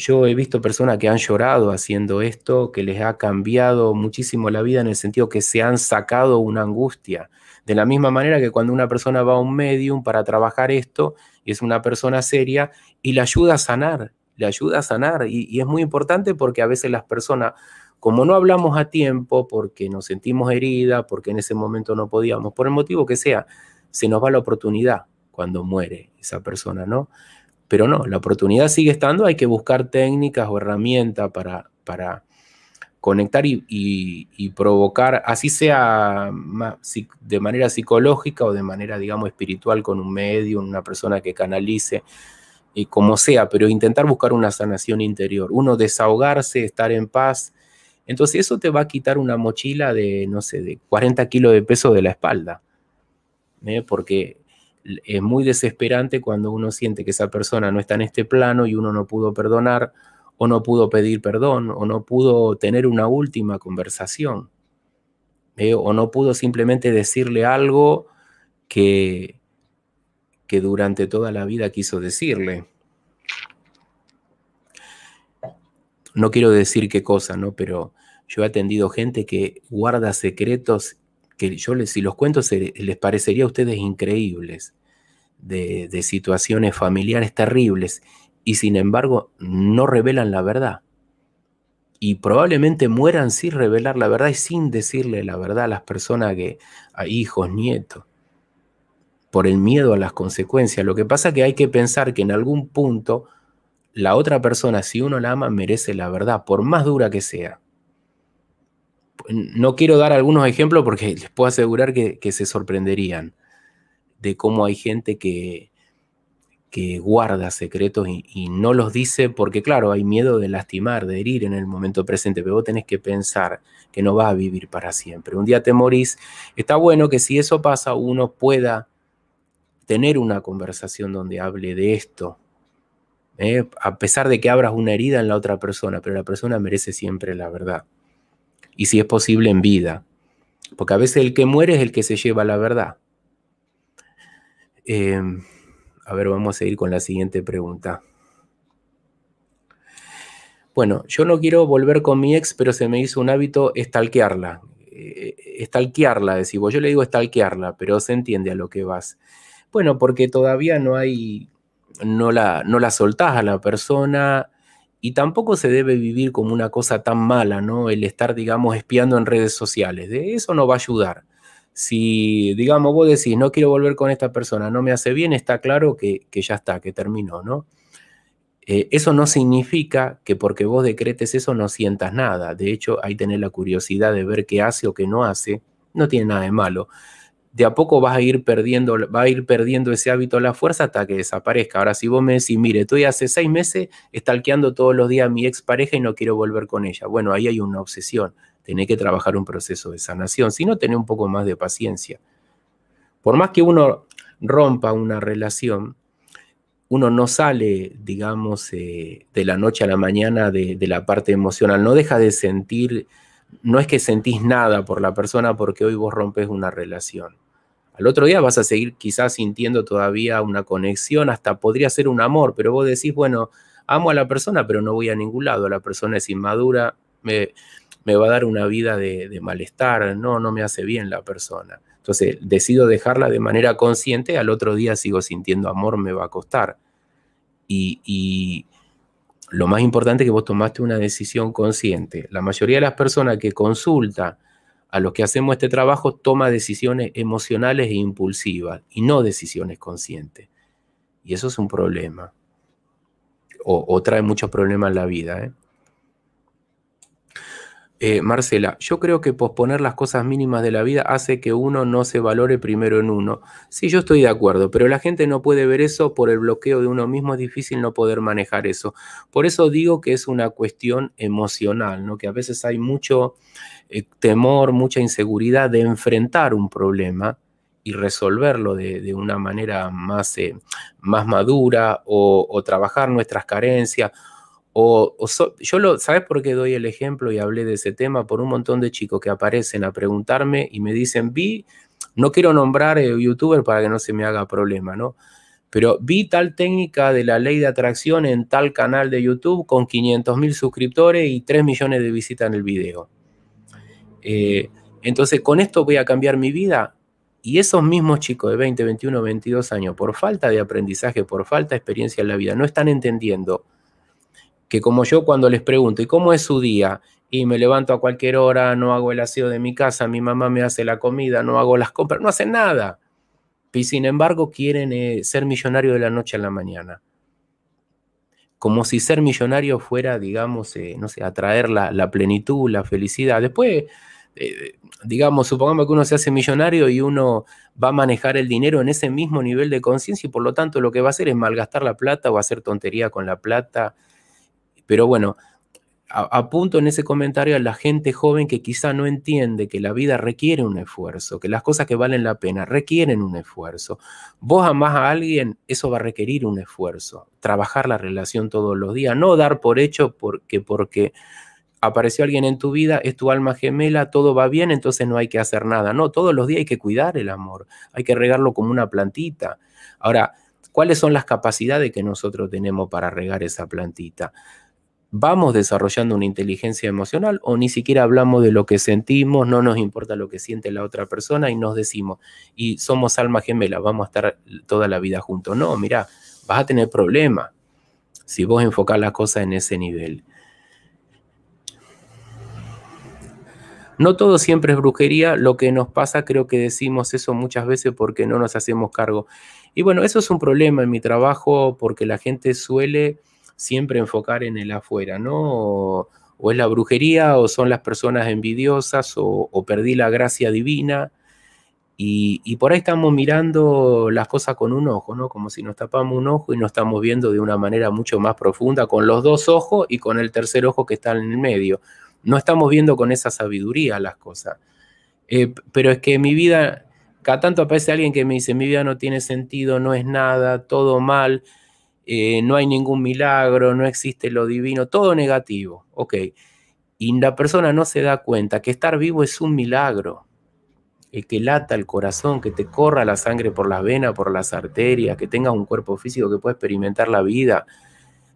yo he visto personas que han llorado haciendo esto, que les ha cambiado muchísimo la vida en el sentido que se han sacado una angustia. De la misma manera que cuando una persona va a un medium para trabajar esto, y es una persona seria, y le ayuda a sanar, le ayuda a sanar. Y, y es muy importante porque a veces las personas, como no hablamos a tiempo, porque nos sentimos herida, porque en ese momento no podíamos, por el motivo que sea, se nos va la oportunidad cuando muere esa persona, ¿no? Pero no, la oportunidad sigue estando, hay que buscar técnicas o herramientas para, para conectar y, provocar, así sea de manera psicológica o de manera, digamos, espiritual con un medio, una persona que canalice, y como sea, pero intentar buscar una sanación interior, uno desahogarse, estar en paz. Entonces eso te va a quitar una mochila de, no sé, de 40 kilos de peso de la espalda, ¿eh? porque es muy desesperante cuando uno siente que esa persona no está en este plano y uno no pudo perdonar o no pudo pedir perdón o no pudo tener una última conversación ¿eh? o no pudo simplemente decirle algo que, que durante toda la vida quiso decirle. No quiero decir qué cosa, ¿no? Pero yo he atendido gente que guarda secretos que yo les, si los cuento les parecería a ustedes increíbles, de, de situaciones familiares terribles, y sin embargo no revelan la verdad. Y probablemente mueran sin revelar la verdad y sin decirle la verdad a las personas que, a hijos, nietos, por el miedo a las consecuencias. Lo que pasa es que hay que pensar que en algún punto la otra persona, si uno la ama, merece la verdad, por más dura que sea no quiero dar algunos ejemplos porque les puedo asegurar que, se sorprenderían de cómo hay gente que, que guarda secretos y, no los dice porque, claro, hay miedo de lastimar, de herir en el momento presente, pero vos tenés que pensar que no vas a vivir para siempre. Un día te morís. Está bueno que si eso pasa, uno pueda tener una conversación donde hable de esto, ¿eh? a pesar de que abras una herida en la otra persona, pero la persona merece siempre la verdad y si es posible en vida. Porque a veces el que muere es el que se lleva la verdad. Em, a ver, vamos a ir con la siguiente pregunta. Bueno, yo no quiero volver con mi ex, pero se me hizo un hábito estalquearla. Eh, estalquearla, decimos. Yo le digo estalquearla, pero se entiende a lo que vas. Bueno, porque todavía no hay, no la, no la soltás a la persona, y tampoco se debe vivir como una cosa tan mala, ¿no? El estar, digamos, espiando en redes sociales. De eso no va a ayudar. Si, digamos, vos decís, no quiero volver con esta persona, no me hace bien, está claro que, ya está, que terminó, ¿no? Eh, eso no significa que porque vos decretes eso no sientas nada. De hecho, ahí tenés la curiosidad de ver qué hace o qué no hace. No tiene nada de malo de a poco vas a ir perdiendo, va a ir perdiendo ese hábito la fuerza hasta que desaparezca. Ahora, si vos me decís, mire, estoy hace seis meses estalqueando todos los días a mi expareja y no quiero volver con ella. Bueno, ahí hay una obsesión. Tenés que trabajar un proceso de sanación. Si no, tenés un poco más de paciencia. Por más que uno rompa una relación, uno no sale, digamos, eh, de la noche a la mañana de, de la parte emocional. No deja de sentir, no es que sentís nada por la persona porque hoy vos rompes una relación al otro día vas a seguir quizás sintiendo todavía una conexión, hasta podría ser un amor, pero vos decís, bueno, amo a la persona, pero no voy a ningún lado, la persona es inmadura, me, me va a dar una vida de, malestar, no, no me hace bien la persona. Entonces decido dejarla de manera consciente, al otro día sigo sintiendo amor, me va a costar. Y, y lo más importante es que vos tomaste una decisión consciente. La mayoría de las personas que consulta a los que hacemos este trabajo toma decisiones emocionales e impulsivas y no decisiones conscientes. Y eso es un problema. O, trae muchos problemas en la vida. ¿eh? Eh, Marcela, yo creo que posponer las cosas mínimas de la vida hace que uno no se valore primero en uno. Sí, yo estoy de acuerdo, pero la gente no puede ver eso por el bloqueo de uno mismo, es difícil no poder manejar eso. Por eso digo que es una cuestión emocional, ¿no? que a veces hay mucho eh, temor, mucha inseguridad de enfrentar un problema y resolverlo de, una manera más, eh, más madura o, o trabajar nuestras carencias o, yo lo, ¿sabes por qué doy el ejemplo y hablé de ese tema? Por un montón de chicos que aparecen a preguntarme y me dicen, vi, no quiero nombrar eh, youtuber para que no se me haga problema, ¿no? Pero vi tal técnica de la ley de atracción en tal canal de YouTube con 500 mil suscriptores y 3 millones de visitas en el video. Eh, entonces, ¿con esto voy a cambiar mi vida? Y esos mismos chicos de 20, 21, 22 años, por falta de aprendizaje, por falta de experiencia en la vida, no están entendiendo que como yo cuando les pregunto, ¿y cómo es su día? Y me levanto a cualquier hora, no hago el aseo de mi casa, mi mamá me hace la comida, no hago las compras, no hacen nada. Y sin embargo quieren eh, ser millonario de la noche a la mañana. Como si ser millonario fuera, digamos, eh, no sé, atraer la, plenitud, la felicidad. Después, eh, digamos, supongamos que uno se hace millonario y uno va a manejar el dinero en ese mismo nivel de conciencia y por lo tanto lo que va a hacer es malgastar la plata o hacer tontería con la plata pero bueno, apunto en ese comentario a la gente joven que quizá no entiende que la vida requiere un esfuerzo, que las cosas que valen la pena requieren un esfuerzo. Vos amás a alguien, eso va a requerir un esfuerzo. Trabajar la relación todos los días, no dar por hecho porque porque apareció alguien en tu vida, es tu alma gemela, todo va bien, entonces no hay que hacer nada. No, todos los días hay que cuidar el amor, hay que regarlo como una plantita. Ahora, ¿cuáles son las capacidades que nosotros tenemos para regar esa plantita? Vamos desarrollando una inteligencia emocional o ni siquiera hablamos de lo que sentimos, no nos importa lo que siente la otra persona y nos decimos, y somos alma gemela, vamos a estar toda la vida juntos. No, mira, vas a tener problemas si vos enfocás las cosas en ese nivel. No todo siempre es brujería, lo que nos pasa creo que decimos eso muchas veces porque no nos hacemos cargo. Y bueno, eso es un problema en mi trabajo porque la gente suele siempre enfocar en el afuera, ¿no? O, es la brujería, o son las personas envidiosas, o, perdí la gracia divina. Y, por ahí estamos mirando las cosas con un ojo, ¿no? Como si nos tapamos un ojo y nos estamos viendo de una manera mucho más profunda con los dos ojos y con el tercer ojo que está en el medio. No estamos viendo con esa sabiduría las cosas. Eh, pero es que mi vida, cada tanto aparece alguien que me dice, mi vida no tiene sentido, no es nada, todo mal. Eh, no hay ningún milagro, no existe lo divino, todo negativo, ok. Y la persona no se da cuenta que estar vivo es un milagro. El que lata el corazón, que te corra la sangre por las venas, por las arterias, que tengas un cuerpo físico que pueda experimentar la vida.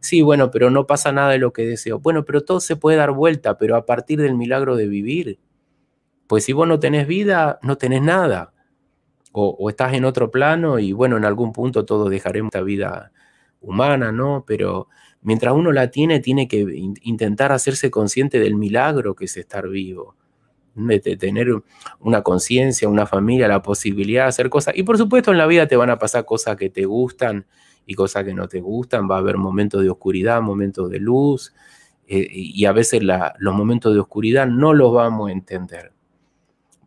Sí, bueno, pero no pasa nada de lo que deseo. Bueno, pero todo se puede dar vuelta, pero a partir del milagro de vivir. Pues si vos no tenés vida, no tenés nada. O, o estás en otro plano y bueno, en algún punto todos dejaremos esta vida humana, ¿no? Pero mientras uno la tiene, tiene que intentar hacerse consciente del milagro que es estar vivo, de tener una conciencia, una familia, la posibilidad de hacer cosas. Y por supuesto en la vida te van a pasar cosas que te gustan y cosas que no te gustan, va a haber momentos de oscuridad, momentos de luz, eh, y a veces los momentos de oscuridad no los vamos a entender.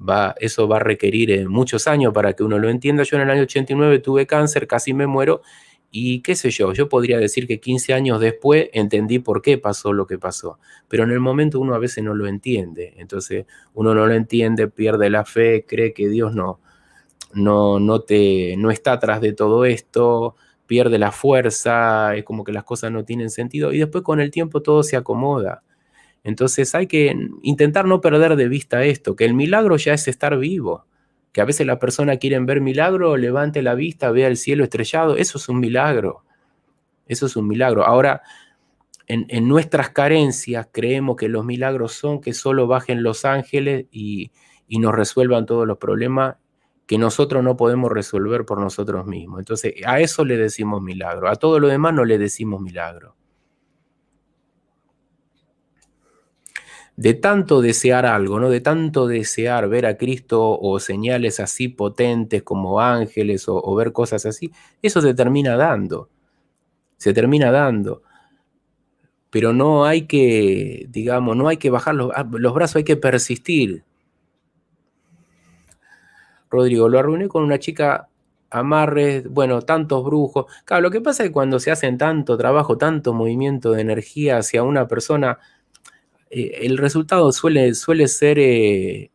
Va, eso va a requerir eh, muchos años para que uno lo entienda. Yo en el año 89 tuve cáncer, casi me muero, y qué sé yo, yo podría decir que 15 años después entendí por qué pasó lo que pasó, pero en el momento uno a veces no lo entiende, entonces uno no lo entiende, pierde la fe, cree que Dios no, no, no, te, no está atrás de todo esto, pierde la fuerza, es como que las cosas no tienen sentido y después con el tiempo todo se acomoda. Entonces hay que intentar no perder de vista esto, que el milagro ya es estar vivo que a veces la persona quiere ver milagro, levante la vista, vea el cielo estrellado, eso es un milagro. Eso es un milagro. Ahora, en, nuestras carencias creemos que los milagros son que solo bajen los ángeles y, y nos resuelvan todos los problemas que nosotros no podemos resolver por nosotros mismos. Entonces, a eso le decimos milagro, a todo lo demás no le decimos milagro. De tanto desear algo, ¿no? De tanto desear ver a Cristo o señales así potentes como ángeles o, ver cosas así, eso se termina dando. Se termina dando. Pero no hay que, digamos, no hay que bajar los, ah, los brazos, hay que persistir. Rodrigo, lo arruiné con una chica amarres, bueno, tantos brujos. Claro, lo que pasa es que cuando se hacen tanto trabajo, tanto movimiento de energía hacia una persona, eh, el resultado suele, suele ser eh,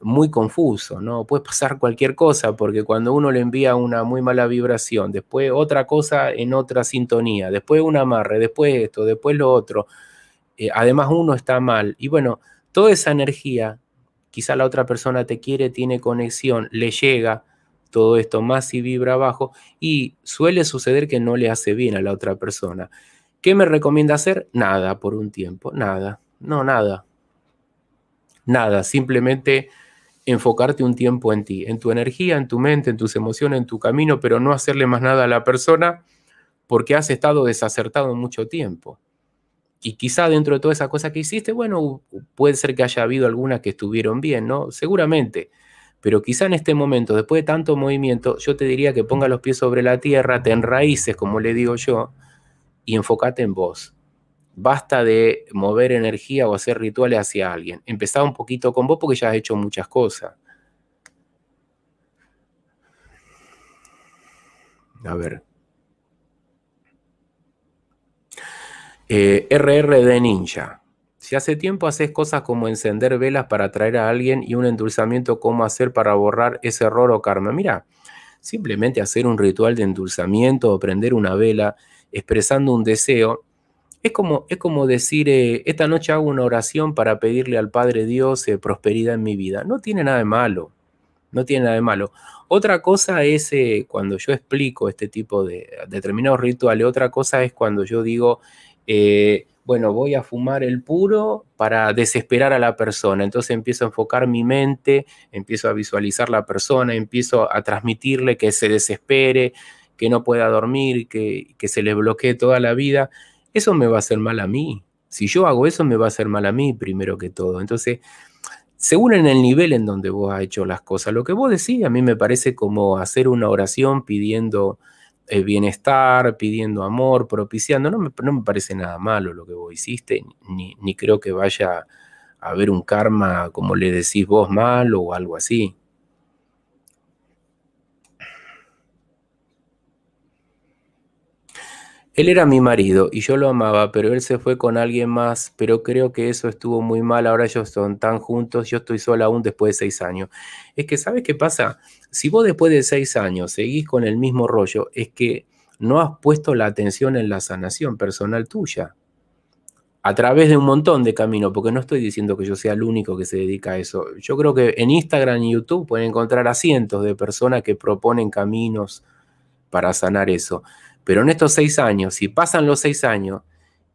muy confuso, ¿no? Puede pasar cualquier cosa, porque cuando uno le envía una muy mala vibración, después otra cosa en otra sintonía, después un amarre, después esto, después lo otro, eh, además uno está mal. Y bueno, toda esa energía, quizá la otra persona te quiere, tiene conexión, le llega todo esto más y vibra abajo, y suele suceder que no le hace bien a la otra persona. ¿Qué me recomienda hacer? Nada por un tiempo, nada. No, nada. Nada, simplemente enfocarte un tiempo en ti, en tu energía, en tu mente, en tus emociones, en tu camino, pero no hacerle más nada a la persona porque has estado desacertado mucho tiempo. Y quizá dentro de toda esa cosa que hiciste, bueno, puede ser que haya habido algunas que estuvieron bien, ¿no? Seguramente. Pero quizá en este momento, después de tanto movimiento, yo te diría que ponga los pies sobre la tierra, te enraíces, como le digo yo, y enfócate en vos. Basta de mover energía o hacer rituales hacia alguien. Empezá un poquito con vos porque ya has hecho muchas cosas. A ver. RR eh, de Ninja. Si hace tiempo haces cosas como encender velas para atraer a alguien y un endulzamiento, ¿cómo hacer para borrar ese error o karma? Mira, simplemente hacer un ritual de endulzamiento o prender una vela expresando un deseo es como, es como decir, eh, esta noche hago una oración para pedirle al Padre Dios eh, prosperidad en mi vida. No tiene nada de malo, no tiene nada de malo. Otra cosa es eh, cuando yo explico este tipo de determinados rituales, otra cosa es cuando yo digo, bueno, voy a fumar el puro para desesperar a la persona. Entonces empiezo a enfocar mi mente, empiezo a visualizar la persona, empiezo a transmitirle que se desespere, que no pueda dormir, que, que se le bloquee toda la vida eso me va a hacer mal a mí. Si yo hago eso, me va a hacer mal a mí primero que todo. Entonces, según en el nivel en donde vos has hecho las cosas, lo que vos decís a mí me parece como hacer una oración pidiendo eh, bienestar, pidiendo amor, propiciando. No me, no me, parece nada malo lo que vos hiciste, ni, ni creo que vaya a haber un karma, como le decís vos, mal o algo así. Él era mi marido y yo lo amaba, pero él se fue con alguien más, pero creo que eso estuvo muy mal, ahora ellos son tan juntos, yo estoy sola aún después de seis años. Es que, ¿sabes qué pasa? Si vos después de seis años seguís con el mismo rollo, es que no has puesto la atención en la sanación personal tuya. A través de un montón de caminos, porque no estoy diciendo que yo sea el único que se dedica a eso. Yo creo que en Instagram y YouTube pueden encontrar a cientos de personas que proponen caminos para sanar eso. Pero en estos seis años, si pasan los seis años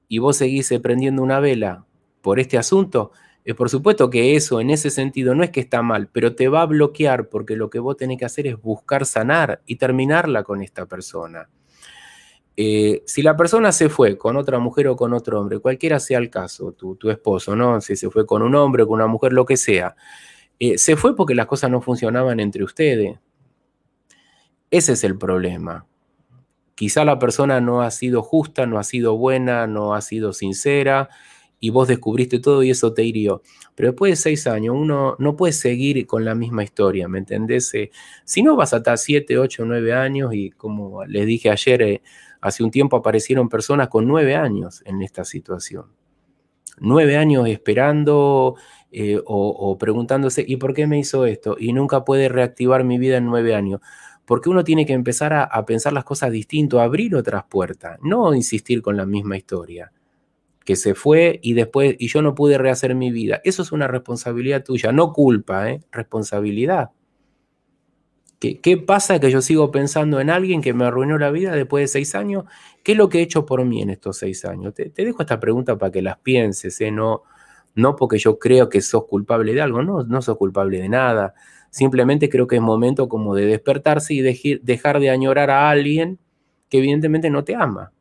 y vos seguís prendiendo una vela por este asunto, es por supuesto que eso en ese sentido no es que está mal, pero te va a bloquear porque lo que vos tenés que hacer es buscar sanar y terminarla con esta persona. Eh, si la persona se fue con otra mujer o con otro hombre, cualquiera sea el caso, tu, esposo, ¿no? Si se fue con un hombre o con una mujer, lo que sea, eh, se fue porque las cosas no funcionaban entre ustedes. Ese es el problema. Quizá la persona no ha sido justa, no ha sido buena, no ha sido sincera y vos descubriste todo y eso te hirió. Pero después de seis años uno no puede seguir con la misma historia, ¿me entendés? Eh, si no vas hasta siete, ocho, nueve años y como les dije ayer, eh, hace un tiempo aparecieron personas con nueve años en esta situación. Nueve años esperando eh, o, o preguntándose, ¿y por qué me hizo esto? Y nunca puede reactivar mi vida en nueve años porque uno tiene que empezar a, pensar las cosas distinto, abrir otras puertas, no insistir con la misma historia que se fue y después, y yo no pude rehacer mi vida. Eso es una responsabilidad tuya, no culpa, ¿eh? responsabilidad. ¿Qué, pasa que yo sigo pensando en alguien que me arruinó la vida después de seis años? ¿Qué es lo que he hecho por mí en estos seis años? Te, dejo esta pregunta para que las pienses, ¿eh? no, no porque yo creo que sos culpable de algo, no, no sos culpable de nada. Simplemente creo que es momento como de despertarse y dejar de añorar a alguien que evidentemente no te ama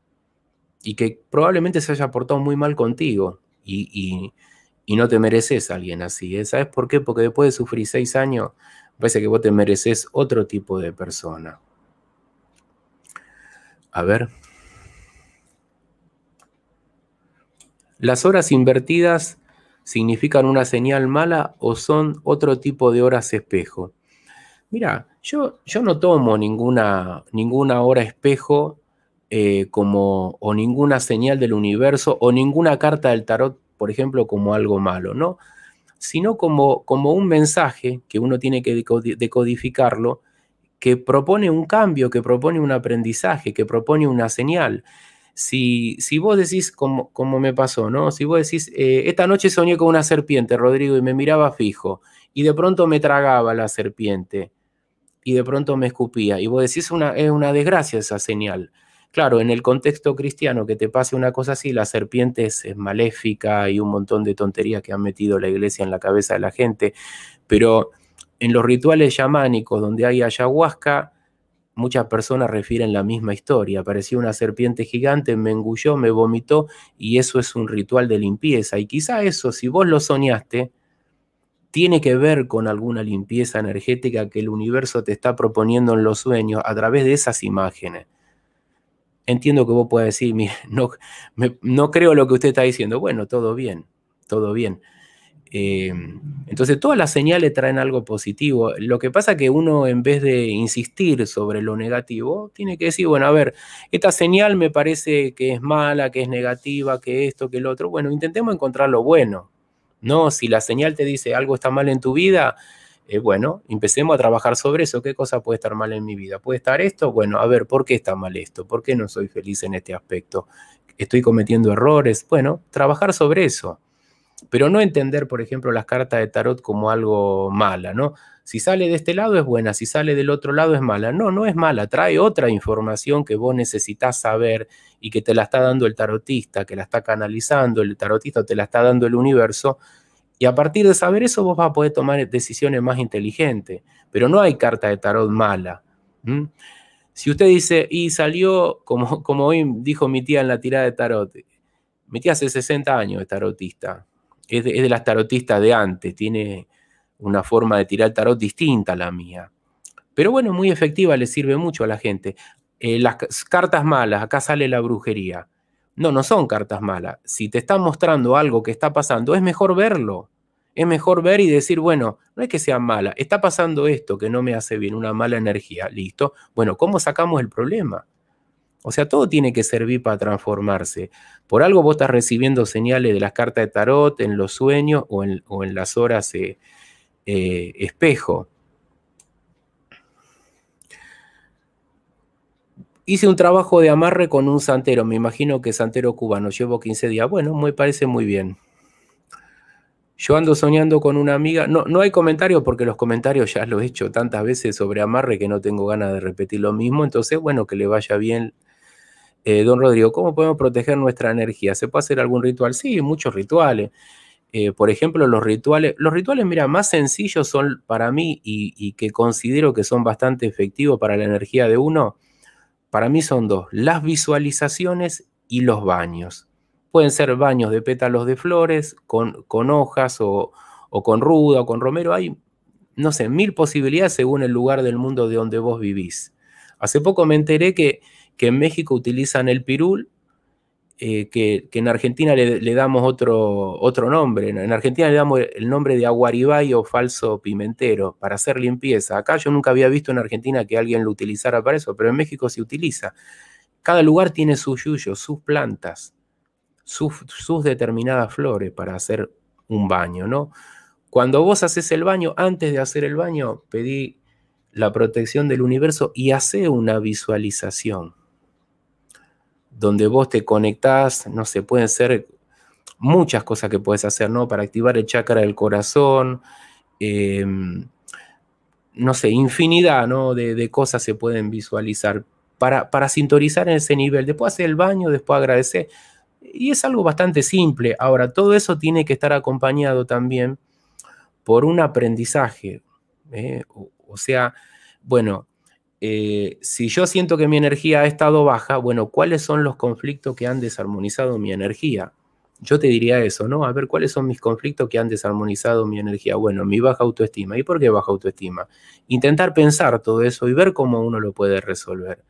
y que probablemente se haya portado muy mal contigo y, no te mereces a alguien así. ¿eh? ¿Sabes por qué? Porque después de sufrir seis años, parece que vos te mereces otro tipo de persona. A ver. Las horas invertidas significan una señal mala o son otro tipo de horas espejo. Mira, yo, yo no tomo ninguna, ninguna hora espejo eh, como, o ninguna señal del universo, o ninguna carta del tarot, por ejemplo, como algo malo, ¿no? Sino como, como un mensaje que uno tiene que decodificarlo, que propone un cambio, que propone un aprendizaje, que propone una señal. Si, si vos decís, como, como, me pasó, ¿no? Si vos decís, eh, esta noche soñé con una serpiente, Rodrigo, y me miraba fijo, y de pronto me tragaba la serpiente, y de pronto me escupía, y vos decís, una, es una desgracia esa señal. Claro, en el contexto cristiano que te pase una cosa así, la serpiente es, maléfica y un montón de tonterías que han metido la iglesia en la cabeza de la gente, pero en los rituales yamánicos donde hay ayahuasca, muchas personas refieren la misma historia. Apareció una serpiente gigante, me engulló, me vomitó y eso es un ritual de limpieza. Y quizá eso, si vos lo soñaste, tiene que ver con alguna limpieza energética que el universo te está proponiendo en los sueños a través de esas imágenes entiendo que vos puedas decir, no, no creo lo que usted está diciendo. Bueno, todo bien, todo bien. Eh, entonces, todas las señales traen algo positivo. Lo que pasa que uno, en vez de insistir sobre lo negativo, tiene que decir, bueno, a ver, esta señal me parece que es mala, que es negativa, que esto, que el otro. Bueno, intentemos encontrar lo bueno. No, si la señal te dice algo está mal en tu vida, eh, bueno, empecemos a trabajar sobre eso. ¿Qué cosa puede estar mal en mi vida? ¿Puede estar esto? Bueno, a ver, ¿por qué está mal esto? ¿Por qué no soy feliz en este aspecto? ¿Estoy cometiendo errores? Bueno, trabajar sobre eso. Pero no entender, por ejemplo, las cartas de tarot como algo mala, ¿no? Si sale de este lado es buena, si sale del otro lado es mala. No, no es mala, trae otra información que vos necesitas saber y que te la está dando el tarotista, que la está canalizando, el tarotista te la está dando el universo y a partir de saber eso vos vas a poder tomar decisiones más inteligentes. Pero no hay carta de tarot mala. Si usted dice, y salió, como, como hoy dijo mi tía en la tirada de tarot, mi tía hace 60 años de tarotista, es de, las tarotistas de antes, tiene una forma de tirar tarot distinta a la mía. Pero bueno, muy efectiva, le sirve mucho a la gente. Eh, las cartas malas, acá sale la brujería. No, no son cartas malas. Si te están mostrando algo que está pasando, es mejor verlo. Es mejor ver y decir, bueno, no es que sea mala, está pasando esto que no me hace bien, una mala energía, listo. Bueno, ¿cómo sacamos el problema? O sea, todo tiene que servir para transformarse. Por algo vos estás recibiendo señales de las cartas de tarot en los sueños o en, las horas eh, eh, espejo. Hice un trabajo de amarre con un santero, me imagino que santero cubano, llevo 15 días. Bueno, me parece muy bien. Yo ando soñando con una amiga, no, no hay comentarios porque los comentarios ya los he hecho tantas veces sobre amarre que no tengo ganas de repetir lo mismo, entonces bueno, que le vaya bien. Eh, don Rodrigo, ¿cómo podemos proteger nuestra energía? ¿Se puede hacer algún ritual? Sí, muchos rituales. Eh, por ejemplo, los rituales, los rituales, mira, más sencillos son para mí y que considero que son bastante efectivos para la energía de uno para mí son dos, las visualizaciones y los baños. Pueden ser baños de pétalos de flores, con, con hojas o, con ruda o con romero. Hay, no sé, mil posibilidades según el lugar del mundo de donde vos vivís. Hace poco me enteré que, que en México utilizan el pirul eh, que, en Argentina le, damos otro, otro nombre. En Argentina le damos el nombre de aguaribay o falso pimentero para hacer limpieza. Acá yo nunca había visto en Argentina que alguien lo utilizara para eso, pero en México se utiliza. Cada lugar tiene sus yuyos, sus plantas, sus, sus determinadas flores para hacer un baño, ¿no? Cuando vos haces el baño, antes de hacer el baño, pedí la protección del universo y hace una visualización donde vos te conectás, no sé, pueden ser muchas cosas que puedes hacer, ¿no? Para activar el chakra del corazón, em, no sé, infinidad ¿no? de, cosas se pueden visualizar para, para sintonizar en ese nivel. Después hacer el baño, después agradecer. Y es algo bastante simple. Ahora, todo eso tiene que estar acompañado también por un aprendizaje. ¿eh? O, sea, bueno, eh, si yo siento que mi energía ha estado baja, bueno, ¿cuáles son los conflictos que han desarmonizado mi energía? Yo te diría eso, ¿no? A ver, ¿cuáles son mis conflictos que han desarmonizado mi energía? Bueno, mi baja autoestima. ¿Y por qué baja autoestima? Intentar pensar todo eso y ver cómo uno lo puede resolver.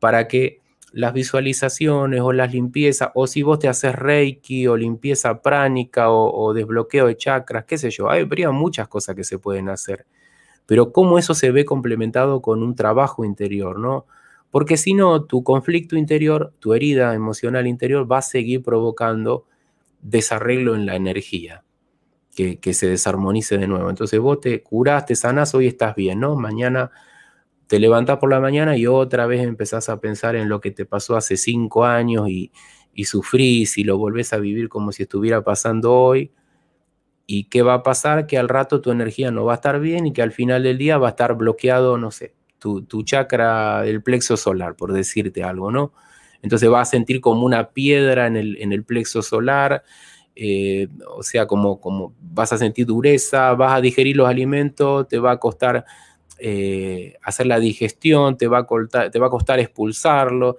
Para que las visualizaciones o las limpiezas, o si vos te haces reiki o limpieza pránica o, desbloqueo de chakras, qué sé yo, hay, habría muchas cosas que se pueden hacer. Pero cómo eso se ve complementado con un trabajo interior, ¿no? Porque si no, tu conflicto interior, tu herida emocional interior va a seguir provocando desarreglo en la energía, que, se desarmonice de nuevo. Entonces vos te curás, te sanás, hoy estás bien, ¿no? Mañana te levantás por la mañana y otra vez empezás a pensar en lo que te pasó hace cinco años y, y sufrís y lo volvés a vivir como si estuviera pasando hoy. ¿Y qué va a pasar? Que al rato tu energía no va a estar bien y que al final del día va a estar bloqueado, no sé, tu, tu chakra del plexo solar, por decirte algo, ¿no? Entonces vas a sentir como una piedra en el, en el plexo solar, eh, o sea, como, como vas a sentir dureza, vas a digerir los alimentos, te va a costar eh, hacer la digestión, te va, a costar, te va a costar expulsarlo,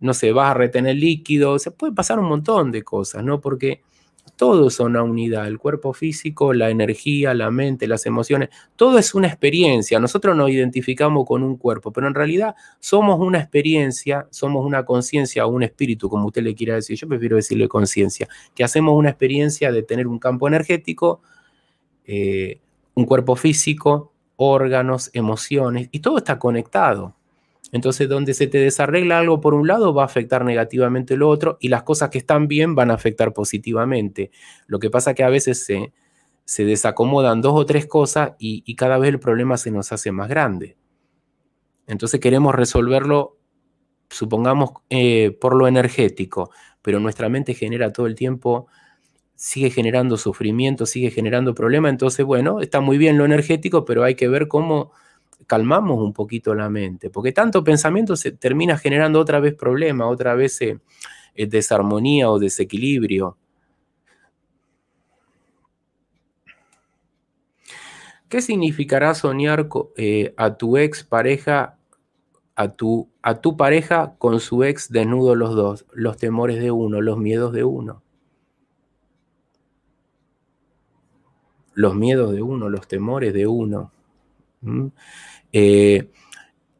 no sé, vas a retener líquido, se puede pasar un montón de cosas, ¿no? Porque todo es una unidad, el cuerpo físico, la energía, la mente, las emociones, todo es una experiencia. Nosotros nos identificamos con un cuerpo, pero en realidad somos una experiencia, somos una conciencia o un espíritu, como usted le quiera decir. Yo prefiero decirle conciencia, que hacemos una experiencia de tener un campo energético, eh, un cuerpo físico, órganos, emociones, y todo está conectado. Entonces, donde se te desarregla algo por un lado, va a afectar negativamente lo otro y las cosas que están bien van a afectar positivamente. Lo que pasa que a veces se, desacomodan dos o tres cosas y, cada vez el problema se nos hace más grande. Entonces queremos resolverlo, supongamos, eh, por lo energético, pero nuestra mente genera todo el tiempo, sigue generando sufrimiento, sigue generando problemas. Entonces, bueno, está muy bien lo energético, pero hay que ver cómo calmamos un poquito la mente, porque tanto pensamiento se termina generando otra vez problema, otra vez eh, eh, desarmonía o desequilibrio. ¿Qué significará soñar eh, a tu ex pareja, a tu, a tu pareja con su ex desnudo los dos? Los temores de uno, los miedos de uno. Los miedos de uno, los temores de uno. Eh,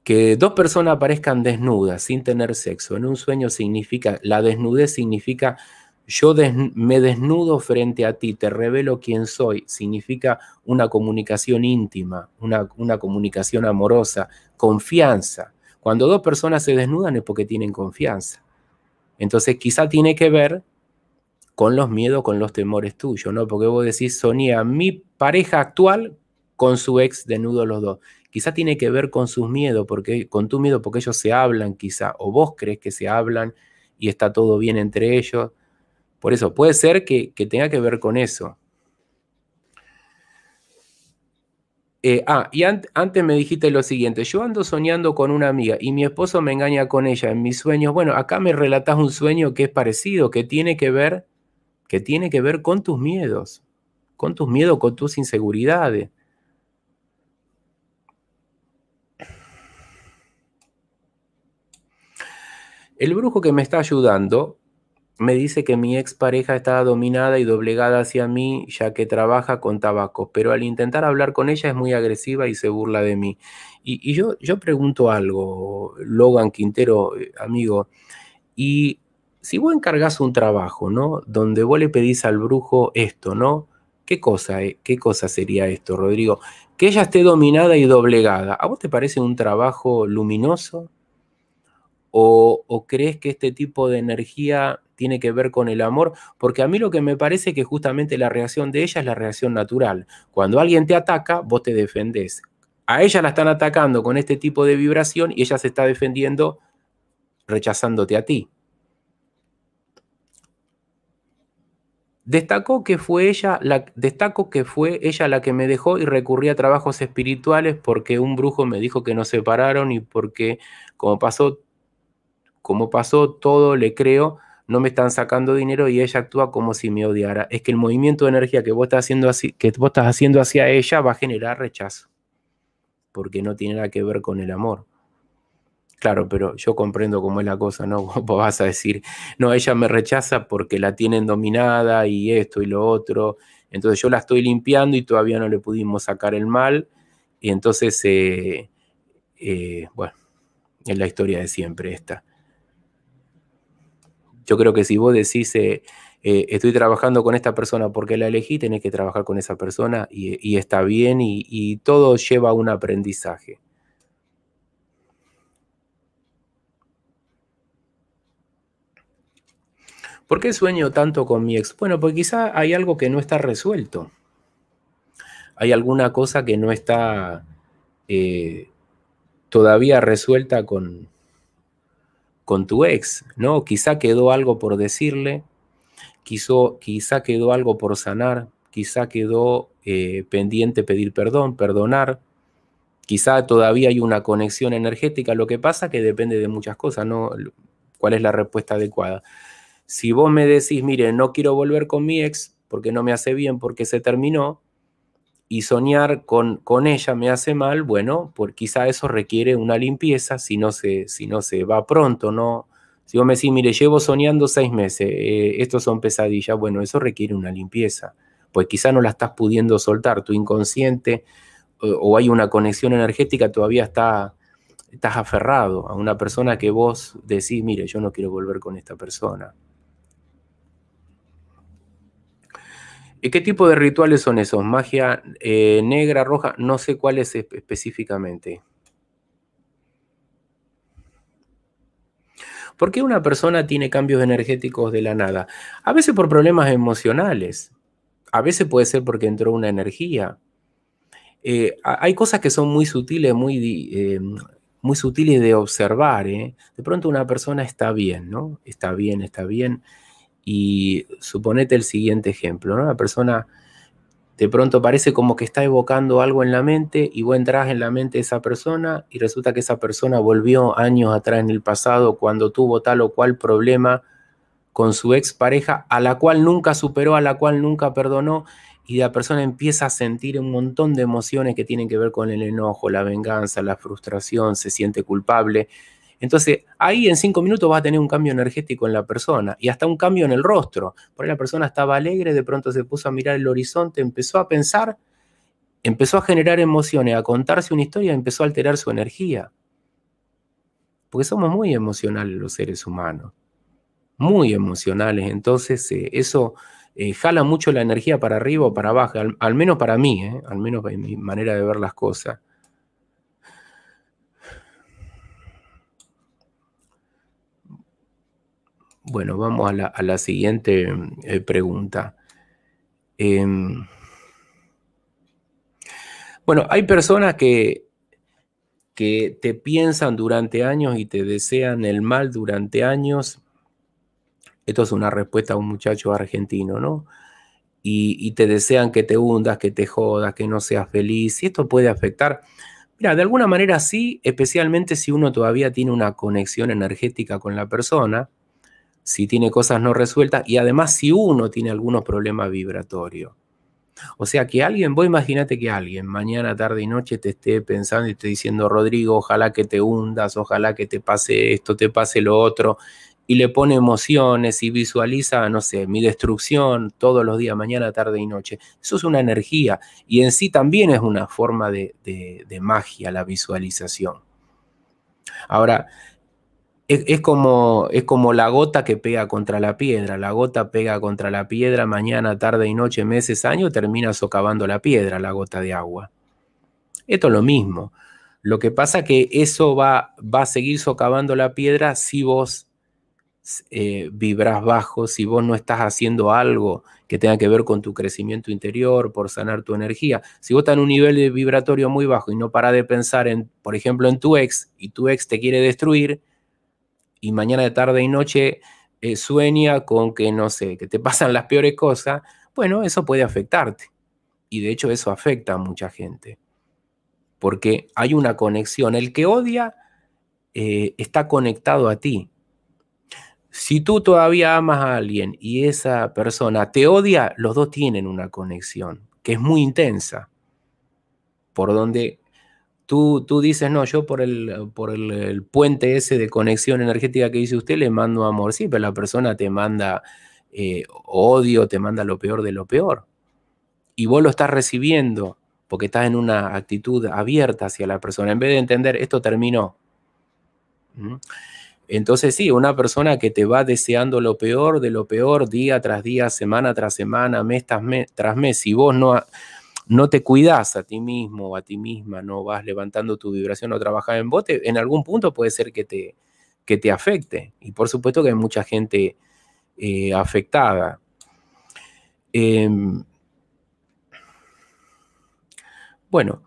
que dos personas aparezcan desnudas sin tener sexo en un sueño significa, la desnudez significa yo me desnudo frente a ti, te revelo quién soy, significa una comunicación íntima, una, una comunicación amorosa, confianza. Cuando dos personas se desnudan es porque tienen confianza. Entonces quizá tiene que ver con los miedos, con los temores tuyos, ¿no? Porque vos decís, Sonia, mi pareja actual con su ex desnudo los dos. Quizá tiene que ver con sus miedos, porque, con tu miedo, porque ellos se hablan, quizá, o vos crees que se hablan y está todo bien entre ellos. Por eso, puede ser que, tenga que ver con eso. Eh, ah, y antes me dijiste lo siguiente, yo ando soñando con una amiga y mi esposo me engaña con ella en mis sueños. Bueno, acá me relatas un sueño que es parecido, que tiene que ver, que tiene que ver con tus miedos, con tus miedos, con tus inseguridades. El brujo que me está ayudando me dice que mi expareja está dominada y doblegada hacia mí ya que trabaja con tabaco, pero al intentar hablar con ella es muy agresiva y se burla de mí. Y, yo, yo pregunto algo, Logan Quintero, eh, amigo, y si vos encargas un trabajo, ¿no? Donde vos le pedís al brujo esto, ¿no? ¿Qué cosa, eh? ¿Qué cosa sería esto, Rodrigo? Que ella esté dominada y doblegada. ¿A vos te parece un trabajo luminoso? O, crees que este tipo de energía tiene que ver con el amor? Porque a mí lo que me parece que justamente la reacción de ella es la reacción natural. Cuando alguien te ataca, vos te defendés. A ella la están atacando con este tipo de vibración y ella se está defendiendo rechazándote a ti. Destacó que fue ella, la, destaco que fue ella la que me dejó y recurrí a trabajos espirituales porque un brujo me dijo que nos separaron y porque como pasó, como pasó todo, le creo, no me están sacando dinero y ella actúa como si me odiara. Es que el movimiento de energía que vos estás haciendo, así, que vos estás haciendo hacia ella va a generar rechazo, porque no tiene nada que ver con el amor. Claro, pero yo comprendo cómo es la cosa, ¿no? Vos vas a decir, no, ella me rechaza porque la tienen dominada y esto y lo otro. Entonces yo la estoy limpiando y todavía no le pudimos sacar el mal. Y entonces, eh, eh, bueno, es la historia de siempre esta. Yo creo que si vos decís, eh, estoy trabajando con esta persona porque la elegí, tenés que trabajar con esa persona y, está bien y todo lleva a un aprendizaje. ¿Por qué sueño tanto con mi ex? Bueno, porque quizá hay algo que no está resuelto. Hay alguna cosa que no está eh, todavía resuelta con, con tu ex, ¿no? Quizá quedó algo por decirle, quizá quedó algo por sanar, quizá quedó eh, pendiente pedir perdón, perdonar, quizá todavía hay una conexión energética, lo que pasa que depende de muchas cosas, ¿no? ¿Cuál es la respuesta adecuada? Si vos me decís, mire, no quiero volver con mi ex porque no me hace bien, porque se terminó, y soñar con, con ella me hace mal, bueno, pues quizá eso requiere una limpieza si no se, si no se va pronto, ¿no? Si vos me decís, mire, llevo soñando seis meses, eh, estos son pesadillas, bueno, eso requiere una limpieza, pues quizá no la estás pudiendo soltar, tu inconsciente o, hay una conexión energética, todavía está, estás aferrado a una persona que vos decís, mire, yo no quiero volver con esta persona. Qué tipo de rituales son esos? Magia eh, negra, roja, no sé cuáles específicamente. ¿Por qué una persona tiene cambios energéticos de la nada? A veces por problemas emocionales. A veces puede ser porque entró una energía. Eh, hay cosas que son muy sutiles, muy, eh, muy sutiles de observar. De pronto una persona está bien, ¿no? Está bien, está bien y suponete el siguiente ejemplo, ¿no? La persona de pronto parece como que está evocando algo en la mente y vos entras en la mente de esa persona y resulta que esa persona volvió años atrás en el pasado cuando tuvo tal o cual problema con su expareja, a la cual nunca superó, a la cual nunca perdonó, y la persona empieza a sentir un montón de emociones que tienen que ver con el enojo, la venganza, la frustración, se siente culpable, entonces, ahí en cinco minutos vas a tener un cambio energético en la persona y hasta un cambio en el rostro. Por ahí la persona estaba alegre, de pronto se puso a mirar el horizonte, empezó a pensar, empezó a generar emociones, a contarse una historia, empezó a alterar su energía. Porque somos muy emocionales los seres humanos, muy emocionales. Entonces, eh, eso eh, jala mucho la energía para arriba o para abajo, al, menos para mí, eh, al menos en mi manera de ver las cosas. Bueno, vamos a la, siguiente eh, pregunta. Em, bueno, hay personas que, que te piensan durante años y te desean el mal durante años. Esto es una respuesta a un muchacho argentino, ¿no? Y, y, te desean que te hundas, que te jodas, que no seas feliz. Y esto puede afectar, mira, de alguna manera sí, especialmente si uno todavía tiene una conexión energética con la persona si tiene cosas no resueltas y además si uno tiene algunos problemas vibratorios. O sea, que alguien, vos imagínate que alguien mañana, tarde y noche te esté pensando y te diciendo, Rodrigo, ojalá que te hundas, ojalá que te pase esto, te pase lo otro, y le pone emociones y visualiza, no sé, mi destrucción todos los días, mañana, tarde y noche. Eso es una energía y en sí también es una forma de, de magia la visualización. Ahora, es, como, es como la gota que pega contra la piedra. La gota pega contra la piedra mañana, tarde y noche, meses, años, termina socavando la piedra, la gota de agua. Esto es lo mismo. Lo que pasa es que eso va, va a seguir socavando la piedra si vos eh, vibras bajo, si vos no estás haciendo algo que tenga que ver con tu crecimiento interior, por sanar tu energía. Si vos estás en un nivel de vibratorio muy bajo y no para de pensar en, por ejemplo, en tu ex y tu ex te quiere destruir, y mañana de tarde y noche eh, sueña con que, no sé, que te pasan las peores cosas, bueno, eso puede afectarte. Y de hecho eso afecta a mucha gente. Porque hay una conexión. El que odia eh, está conectado a ti. Si tú todavía amas a alguien y esa persona te odia, los dos tienen una conexión que es muy intensa. Por donde tú, tú dices, no, yo por, el, por el, puente ese de conexión energética que dice usted le mando amor. Sí, pero la persona te manda eh, odio, te manda lo peor de lo peor. Y vos lo estás recibiendo porque estás en una actitud abierta hacia la persona. En vez de entender, esto terminó. ¿Mm? Entonces sí, una persona que te va deseando lo peor de lo peor día tras día, semana tras semana, mes tras mes, tras mes, si vos no, no te cuidas a ti mismo o a ti misma, no vas levantando tu vibración o trabajas en bote, en algún punto puede ser que te, que te afecte. Y por supuesto que hay mucha gente eh, afectada. Em, bueno,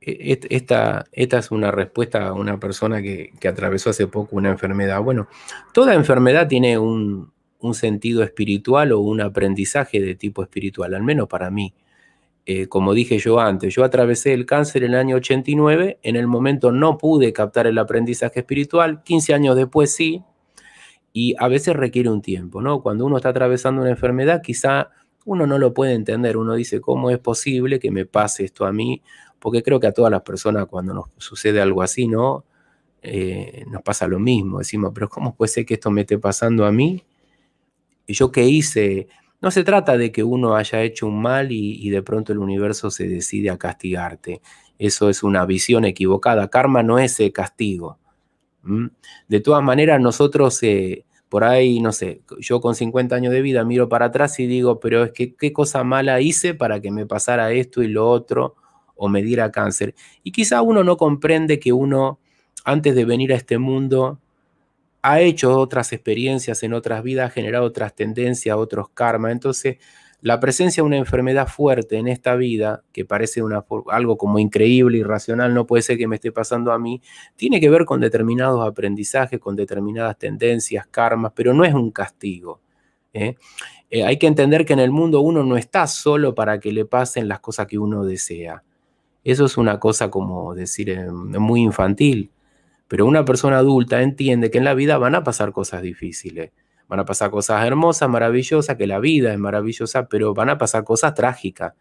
e, esta, esta, es una respuesta a una persona que, atravesó hace poco una enfermedad. Bueno, toda enfermedad tiene un, sentido espiritual o un aprendizaje de tipo espiritual, al menos para mí. Eh, como dije yo antes, yo atravesé el cáncer en el año 89, en el momento no pude captar el aprendizaje espiritual, 15 años después sí, y a veces requiere un tiempo, ¿no? Cuando uno está atravesando una enfermedad, quizá uno no lo puede entender, uno dice, ¿cómo es posible que me pase esto a mí? Porque creo que a todas las personas cuando nos sucede algo así, ¿no? Eh, nos pasa lo mismo, decimos, pero ¿cómo puede ser que esto me esté pasando a mí? ¿Y yo qué hice? No se trata de que uno haya hecho un mal y, de pronto el universo se decide a castigarte. Eso es una visión equivocada. Karma no es el castigo. De todas maneras, nosotros eh, por ahí, no sé, yo con 50 años de vida miro para atrás y digo, pero es que qué cosa mala hice para que me pasara esto y lo otro o me diera cáncer. Y quizá uno no comprende que uno, antes de venir a este mundo, ha hecho otras experiencias en otras vidas, ha generado otras tendencias, otros karmas. Entonces, la presencia de una enfermedad fuerte en esta vida, que parece una, algo como increíble, irracional, no puede ser que me esté pasando a mí, tiene que ver con determinados aprendizajes, con determinadas tendencias, karmas, pero no es un castigo. ¿eh? Eh, hay que entender que en el mundo uno no está solo para que le pasen las cosas que uno desea. Eso es una cosa como decir eh, muy infantil, pero una persona adulta entiende que en la vida van a pasar cosas difíciles Van a pasar cosas hermosas, maravillosas, que la vida es maravillosa, pero van a pasar cosas trágicas.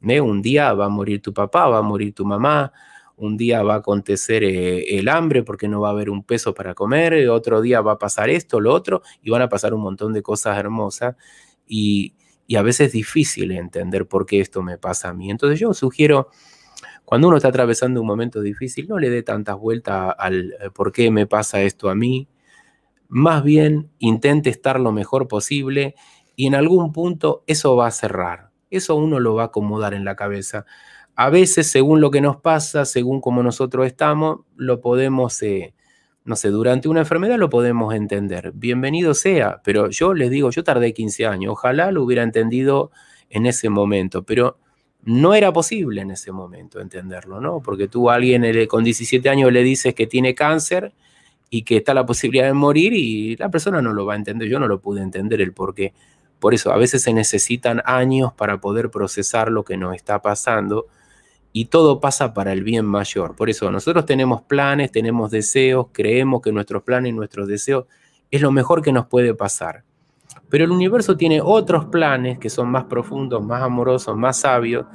Un día va a morir tu papá, va a morir tu mamá, un día va a acontecer eh, el hambre porque no va a haber un peso para comer, otro día va a pasar esto, lo otro, y van a pasar un montón de cosas hermosas. Y, a veces es difícil entender por qué esto me pasa a mí. Entonces yo sugiero, cuando uno está atravesando un momento difícil, no le dé tantas vueltas al eh, por qué me pasa esto a mí, más bien intente estar lo mejor posible y en algún punto eso va a cerrar, eso uno lo va a acomodar en la cabeza. A veces, según lo que nos pasa, según cómo nosotros estamos, lo podemos, eh, no sé, durante una enfermedad lo podemos entender. Bienvenido sea, pero yo les digo, yo tardé 15 años, ojalá lo hubiera entendido en ese momento, pero no era posible en ese momento entenderlo, ¿no? Porque tú a alguien con 17 años le dices que tiene cáncer y que está la posibilidad de morir y la persona no lo va a entender. Yo no lo pude entender el por qué. Por eso a veces se necesitan años para poder procesar lo que nos está pasando y todo pasa para el bien mayor. Por eso nosotros tenemos planes, tenemos deseos, creemos que nuestros planes y nuestros deseos es lo mejor que nos puede pasar. Pero el universo tiene otros planes que son más profundos, más amorosos, más sabios,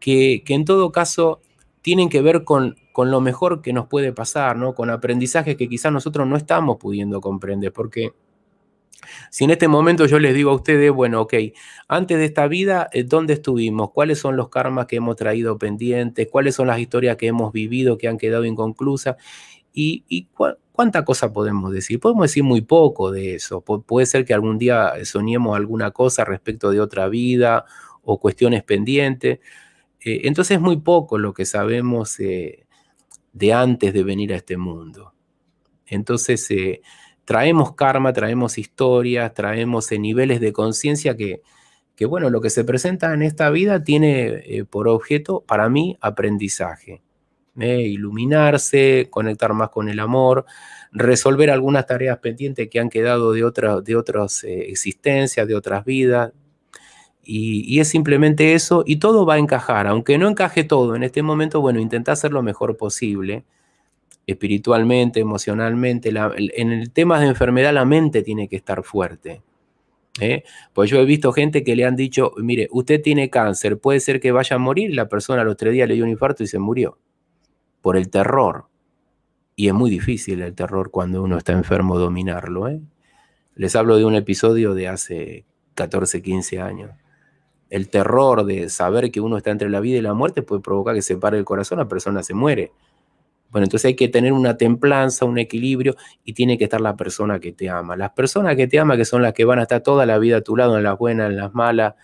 que, que en todo caso tienen que ver con con lo mejor que nos puede pasar, ¿no? Con aprendizajes que quizás nosotros no estamos pudiendo comprender, porque si en este momento yo les digo a ustedes, bueno, ok, antes de esta vida, eh, ¿dónde estuvimos? ¿Cuáles son los karmas que hemos traído pendientes? ¿Cuáles son las historias que hemos vivido que han quedado inconclusas? ¿Y, cuánta cosa podemos decir? Podemos decir muy poco de eso. puede ser que algún día soñemos alguna cosa respecto de otra vida o cuestiones pendientes. Eh, entonces es muy poco lo que sabemos eh, de antes de venir a este mundo. Entonces, eh, traemos karma, traemos historias, traemos eh, niveles de conciencia que, bueno, lo que se presenta en esta vida tiene eh, por objeto, para mí, aprendizaje. ¿Eh? iluminarse, conectar más con el amor, resolver algunas tareas pendientes que han quedado de, de otras eh, existencias, de otras vidas. Y, es simplemente eso y todo va a encajar, aunque no encaje todo en este momento, bueno, intenta hacer lo mejor posible, espiritualmente, emocionalmente. en el tema de enfermedad la mente tiene que estar fuerte. ¿eh? Pues yo he visto gente que le han dicho, mire, usted tiene cáncer, puede ser que vaya a morir, la persona a los tres días le dio un infarto y se murió por el terror. Y es muy difícil el terror cuando uno está enfermo dominarlo. ¿eh? Les hablo de un episodio de hace 14, 15 años. El terror de saber que uno está entre la vida y la muerte puede provocar que se pare el corazón, la persona se muere. Bueno, entonces hay que tener una templanza, un equilibrio y tiene que estar la persona que te ama. Las personas que te aman, que son las que van a estar toda la vida a tu lado, en las buenas, en las malas,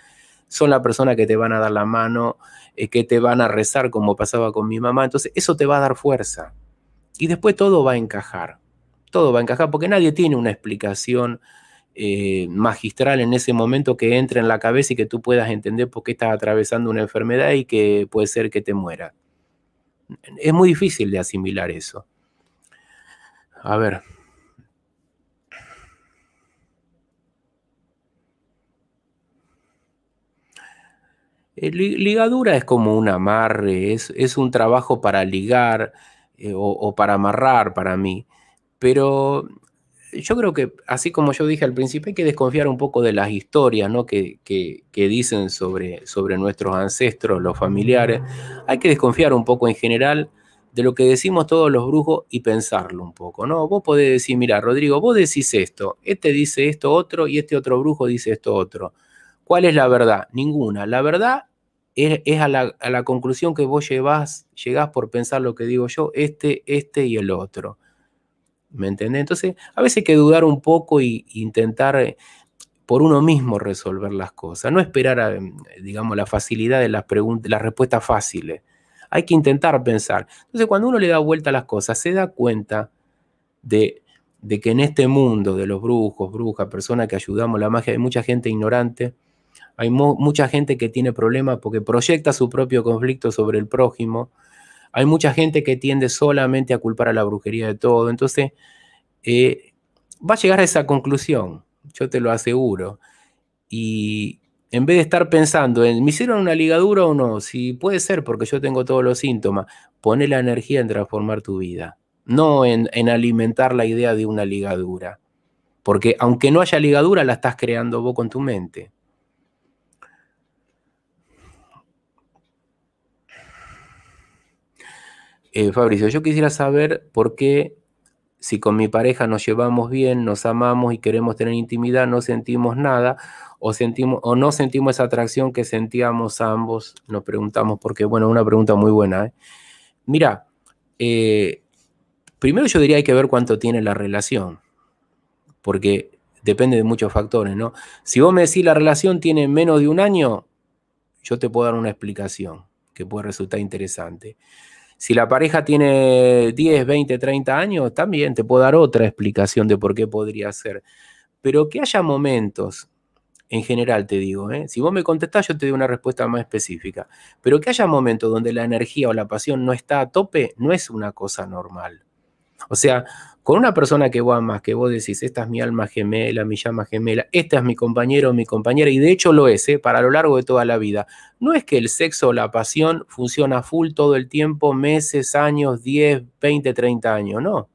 son las personas que te van a dar la mano, eh, que te van a rezar como pasaba con mi mamá. Entonces eso te va a dar fuerza. Y después todo va a encajar. Todo va a encajar porque nadie tiene una explicación eh, magistral en ese momento que entre en la cabeza y que tú puedas entender por qué estás atravesando una enfermedad y que puede ser que te muera es muy difícil de asimilar eso. A ver. Ligadura es como un amarre, es, un trabajo para ligar eh, o, para amarrar para mí. Pero yo creo que, así como yo dije al principio, hay que desconfiar un poco de las historias ¿no? que, dicen sobre, sobre nuestros ancestros, los familiares. Hay que desconfiar un poco en general de lo que decimos todos los brujos y pensarlo un poco, ¿no? Vos podés decir, mira, Rodrigo, vos decís esto, este dice esto otro y este otro brujo dice esto otro. ¿Cuál es la verdad? Ninguna. La verdad es, a, la, a, la, conclusión que vos llevás, llegás por pensar lo que digo yo, este, este y el otro. ¿Me entendés? Entonces, a veces hay que dudar un poco e intentar eh, por uno mismo resolver las cosas, no esperar, a, digamos, la facilidad de las preguntas, las respuestas fáciles. Hay que intentar pensar. Entonces, cuando uno le da vuelta a las cosas, se da cuenta de, de que en este mundo de los brujos, brujas, personas que ayudamos la magia, hay mucha gente ignorante, hay mucha gente que tiene problemas porque proyecta su propio conflicto sobre el prójimo, hay mucha gente que tiende solamente a culpar a la brujería de todo. Entonces, eh, va a llegar a esa conclusión, yo te lo aseguro. Y en vez de estar pensando en, ¿me hicieron una ligadura o no? Si puede ser porque yo tengo todos los síntomas, pone la energía en transformar tu vida, no en, en alimentar la idea de una ligadura. Porque aunque no haya ligadura, la estás creando vos con tu mente. Eh, Fabricio, yo quisiera saber por qué si con mi pareja nos llevamos bien, nos amamos y queremos tener intimidad, no sentimos nada o, sentimos, o no sentimos esa atracción que sentíamos ambos. Nos preguntamos por qué. Bueno, una pregunta muy buena. ¿eh? Mira, eh, primero yo diría hay que ver cuánto tiene la relación, porque depende de muchos factores, ¿no? Si vos me decís la relación tiene menos de un año, yo te puedo dar una explicación que puede resultar interesante. Si la pareja tiene 10, 20, 30 años, también te puedo dar otra explicación de por qué podría ser. Pero que haya momentos, en general te digo, ¿eh? si vos me contestás yo te doy una respuesta más específica, pero que haya momentos donde la energía o la pasión no está a tope, no es una cosa normal. O sea, con una persona que vos amas, que vos decís, esta es mi alma gemela, mi llama gemela, esta es mi compañero o mi compañera, y de hecho lo es, ¿eh? para lo largo de toda la vida. No es que el sexo o la pasión funciona full todo el tiempo, meses, años, 10, 20, 30 años, no.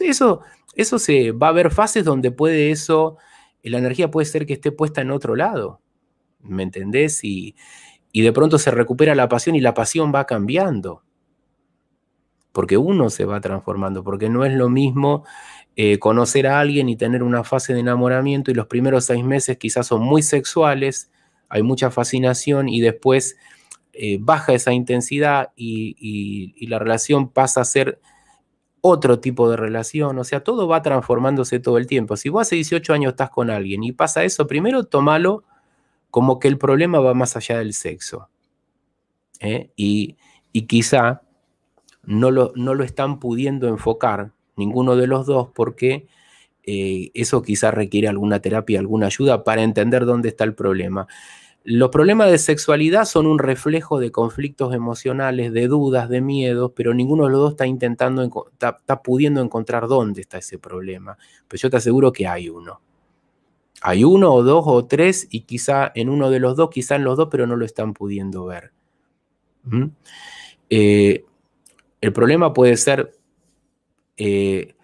Eso, eso se va a haber fases donde puede eso, la energía puede ser que esté puesta en otro lado, ¿me entendés? Y, y de pronto se recupera la pasión y la pasión va cambiando porque uno se va transformando, porque no es lo mismo eh, conocer a alguien y tener una fase de enamoramiento y los primeros seis meses quizás son muy sexuales, hay mucha fascinación y después eh, baja esa intensidad y, la relación pasa a ser otro tipo de relación, o sea, todo va transformándose todo el tiempo. Si vos hace 18 años estás con alguien y pasa eso, primero tómalo como que el problema va más allá del sexo. ¿eh? Y, y quizá no lo, no lo están pudiendo enfocar ninguno de los dos porque eh, eso quizás requiere alguna terapia, alguna ayuda para entender dónde está el problema. Los problemas de sexualidad son un reflejo de conflictos emocionales, de dudas, de miedos, pero ninguno de los dos está intentando, está, está pudiendo encontrar dónde está ese problema. Pero yo te aseguro que hay uno. Hay uno o dos o tres y quizá en uno de los dos, quizá en los dos, pero no lo están pudiendo ver. ¿Mm? Eh, el problema puede ser, eh,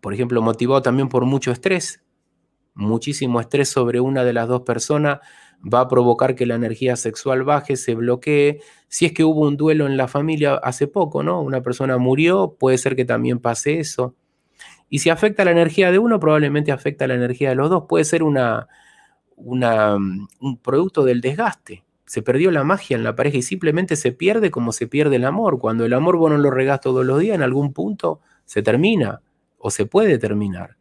por ejemplo, motivado también por mucho estrés. Muchísimo estrés sobre una de las dos personas va a provocar que la energía sexual baje, se bloquee. Si es que hubo un duelo en la familia hace poco, ¿no? Una persona murió, puede ser que también pase eso. Y si afecta la energía de uno, probablemente afecta la energía de los dos. Puede ser una, un producto del desgaste. Se perdió la magia en la pareja y simplemente se pierde como se pierde el amor. Cuando el amor vos no lo regás todos los días, en algún punto se termina o se puede terminar.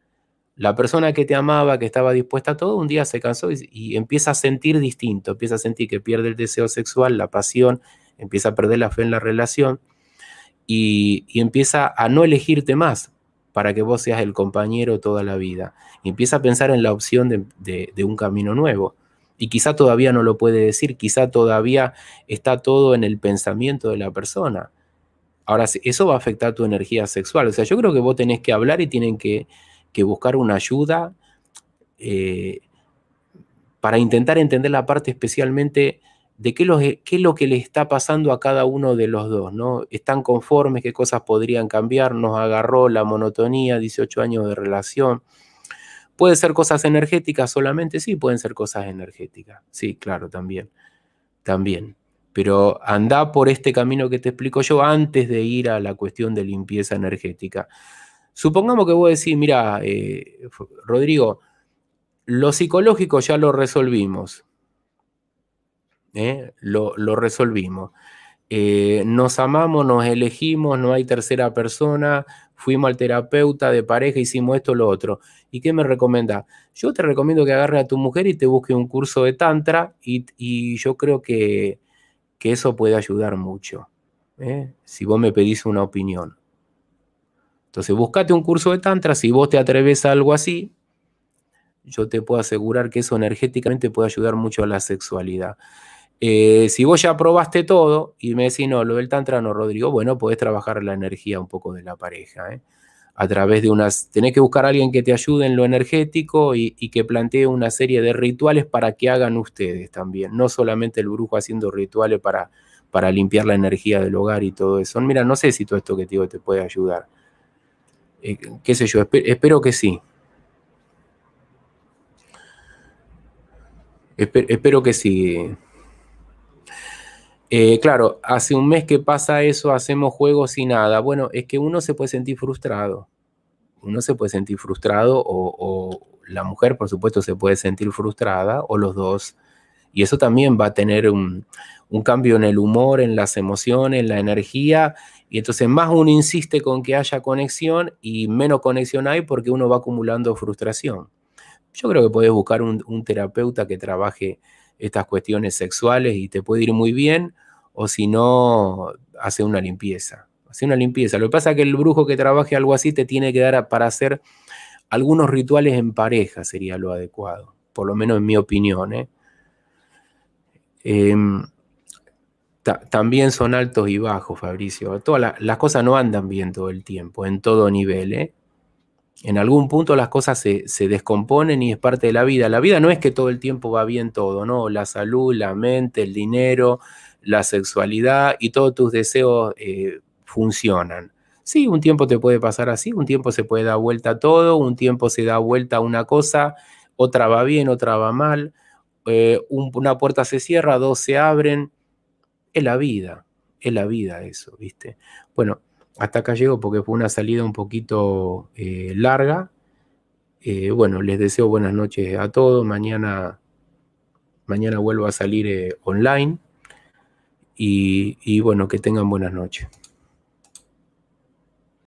La persona que te amaba, que estaba dispuesta a todo, un día se cansó y, empieza a sentir distinto, empieza a sentir que pierde el deseo sexual, la pasión, empieza a perder la fe en la relación y, empieza a no elegirte más para que vos seas el compañero toda la vida. Y empieza a pensar en la opción de un camino nuevo y quizá todavía no lo puede decir, quizá todavía está todo en el pensamiento de la persona. Ahora, eso va a afectar tu energía sexual. O sea, yo creo que vos tenés que hablar y tienen que, buscar una ayuda eh, para intentar entender la parte especialmente de qué, qué, es lo que le está pasando a cada uno de los dos, ¿no? ¿Están conformes? ¿Qué cosas podrían cambiar? ¿Nos agarró la monotonía? 18 años de relación. ¿Puede ser cosas energéticas solamente? Sí, pueden ser cosas energéticas. Sí, claro, también. También. Pero anda por este camino que te explico yo antes de ir a la cuestión de limpieza energética. Supongamos que vos decís, mira, eh, Rodrigo, lo psicológico ya lo resolvimos. ¿eh? Lo, lo, resolvimos. Eh, nos amamos, nos elegimos, no hay tercera persona, fuimos al terapeuta de pareja, hicimos esto, lo otro. ¿Y qué me recomienda? Yo te recomiendo que agarre a tu mujer y te busque un curso de tantra y, yo creo que, eso puede ayudar mucho, ¿eh? si vos me pedís una opinión. Entonces, buscate un curso de tantra, si vos te atreves a algo así, yo te puedo asegurar que eso energéticamente puede ayudar mucho a la sexualidad. Eh, si vos ya probaste todo y me decís, no, lo del Tantra no, Rodrigo, bueno, podés trabajar la energía un poco de la pareja. ¿eh? A través de unas. Tenés que buscar a alguien que te ayude en lo energético y, que plantee una serie de rituales para que hagan ustedes también. No solamente el brujo haciendo rituales para, para limpiar la energía del hogar y todo eso. Mira, no sé si todo esto que te digo te puede ayudar. Eh, qué sé yo, espero que sí. espero que sí. Eh, claro, hace un mes que pasa eso, hacemos juegos y nada. Bueno, es que uno se puede sentir frustrado. Uno se puede sentir frustrado o, la mujer, por supuesto, se puede sentir frustrada o los dos. Y eso también va a tener un, cambio en el humor, en las emociones, en la energía. Y entonces más uno insiste con que haya conexión y menos conexión hay porque uno va acumulando frustración. Yo creo que puedes buscar un terapeuta que trabaje estas cuestiones sexuales y te puede ir muy bien, o si no, hace una limpieza. Hace una limpieza. Lo que pasa es que el brujo que trabaje algo así te tiene que dar para hacer algunos rituales en pareja, sería lo adecuado, por lo menos en mi opinión. ¿eh? Em, también son altos y bajos, Fabricio. Todas las cosas no andan bien todo el tiempo, en todo nivel. ¿eh? En algún punto las cosas se, descomponen y es parte de la vida. La vida no es que todo el tiempo va bien todo, ¿no? La salud, la mente, el dinero, la sexualidad y todos tus deseos eh, funcionan. Sí, un tiempo te puede pasar así, un tiempo se puede dar vuelta a todo, un tiempo se da vuelta a una cosa, otra va bien, otra va mal, eh, una puerta se cierra, dos se abren. Es la vida, es la vida eso, ¿viste? Bueno, hasta acá llego porque fue una salida un poquito eh, larga. Bueno, les deseo buenas noches a todos. Mañana, mañana vuelvo a salir online. Y, y bueno, que tengan buenas noches.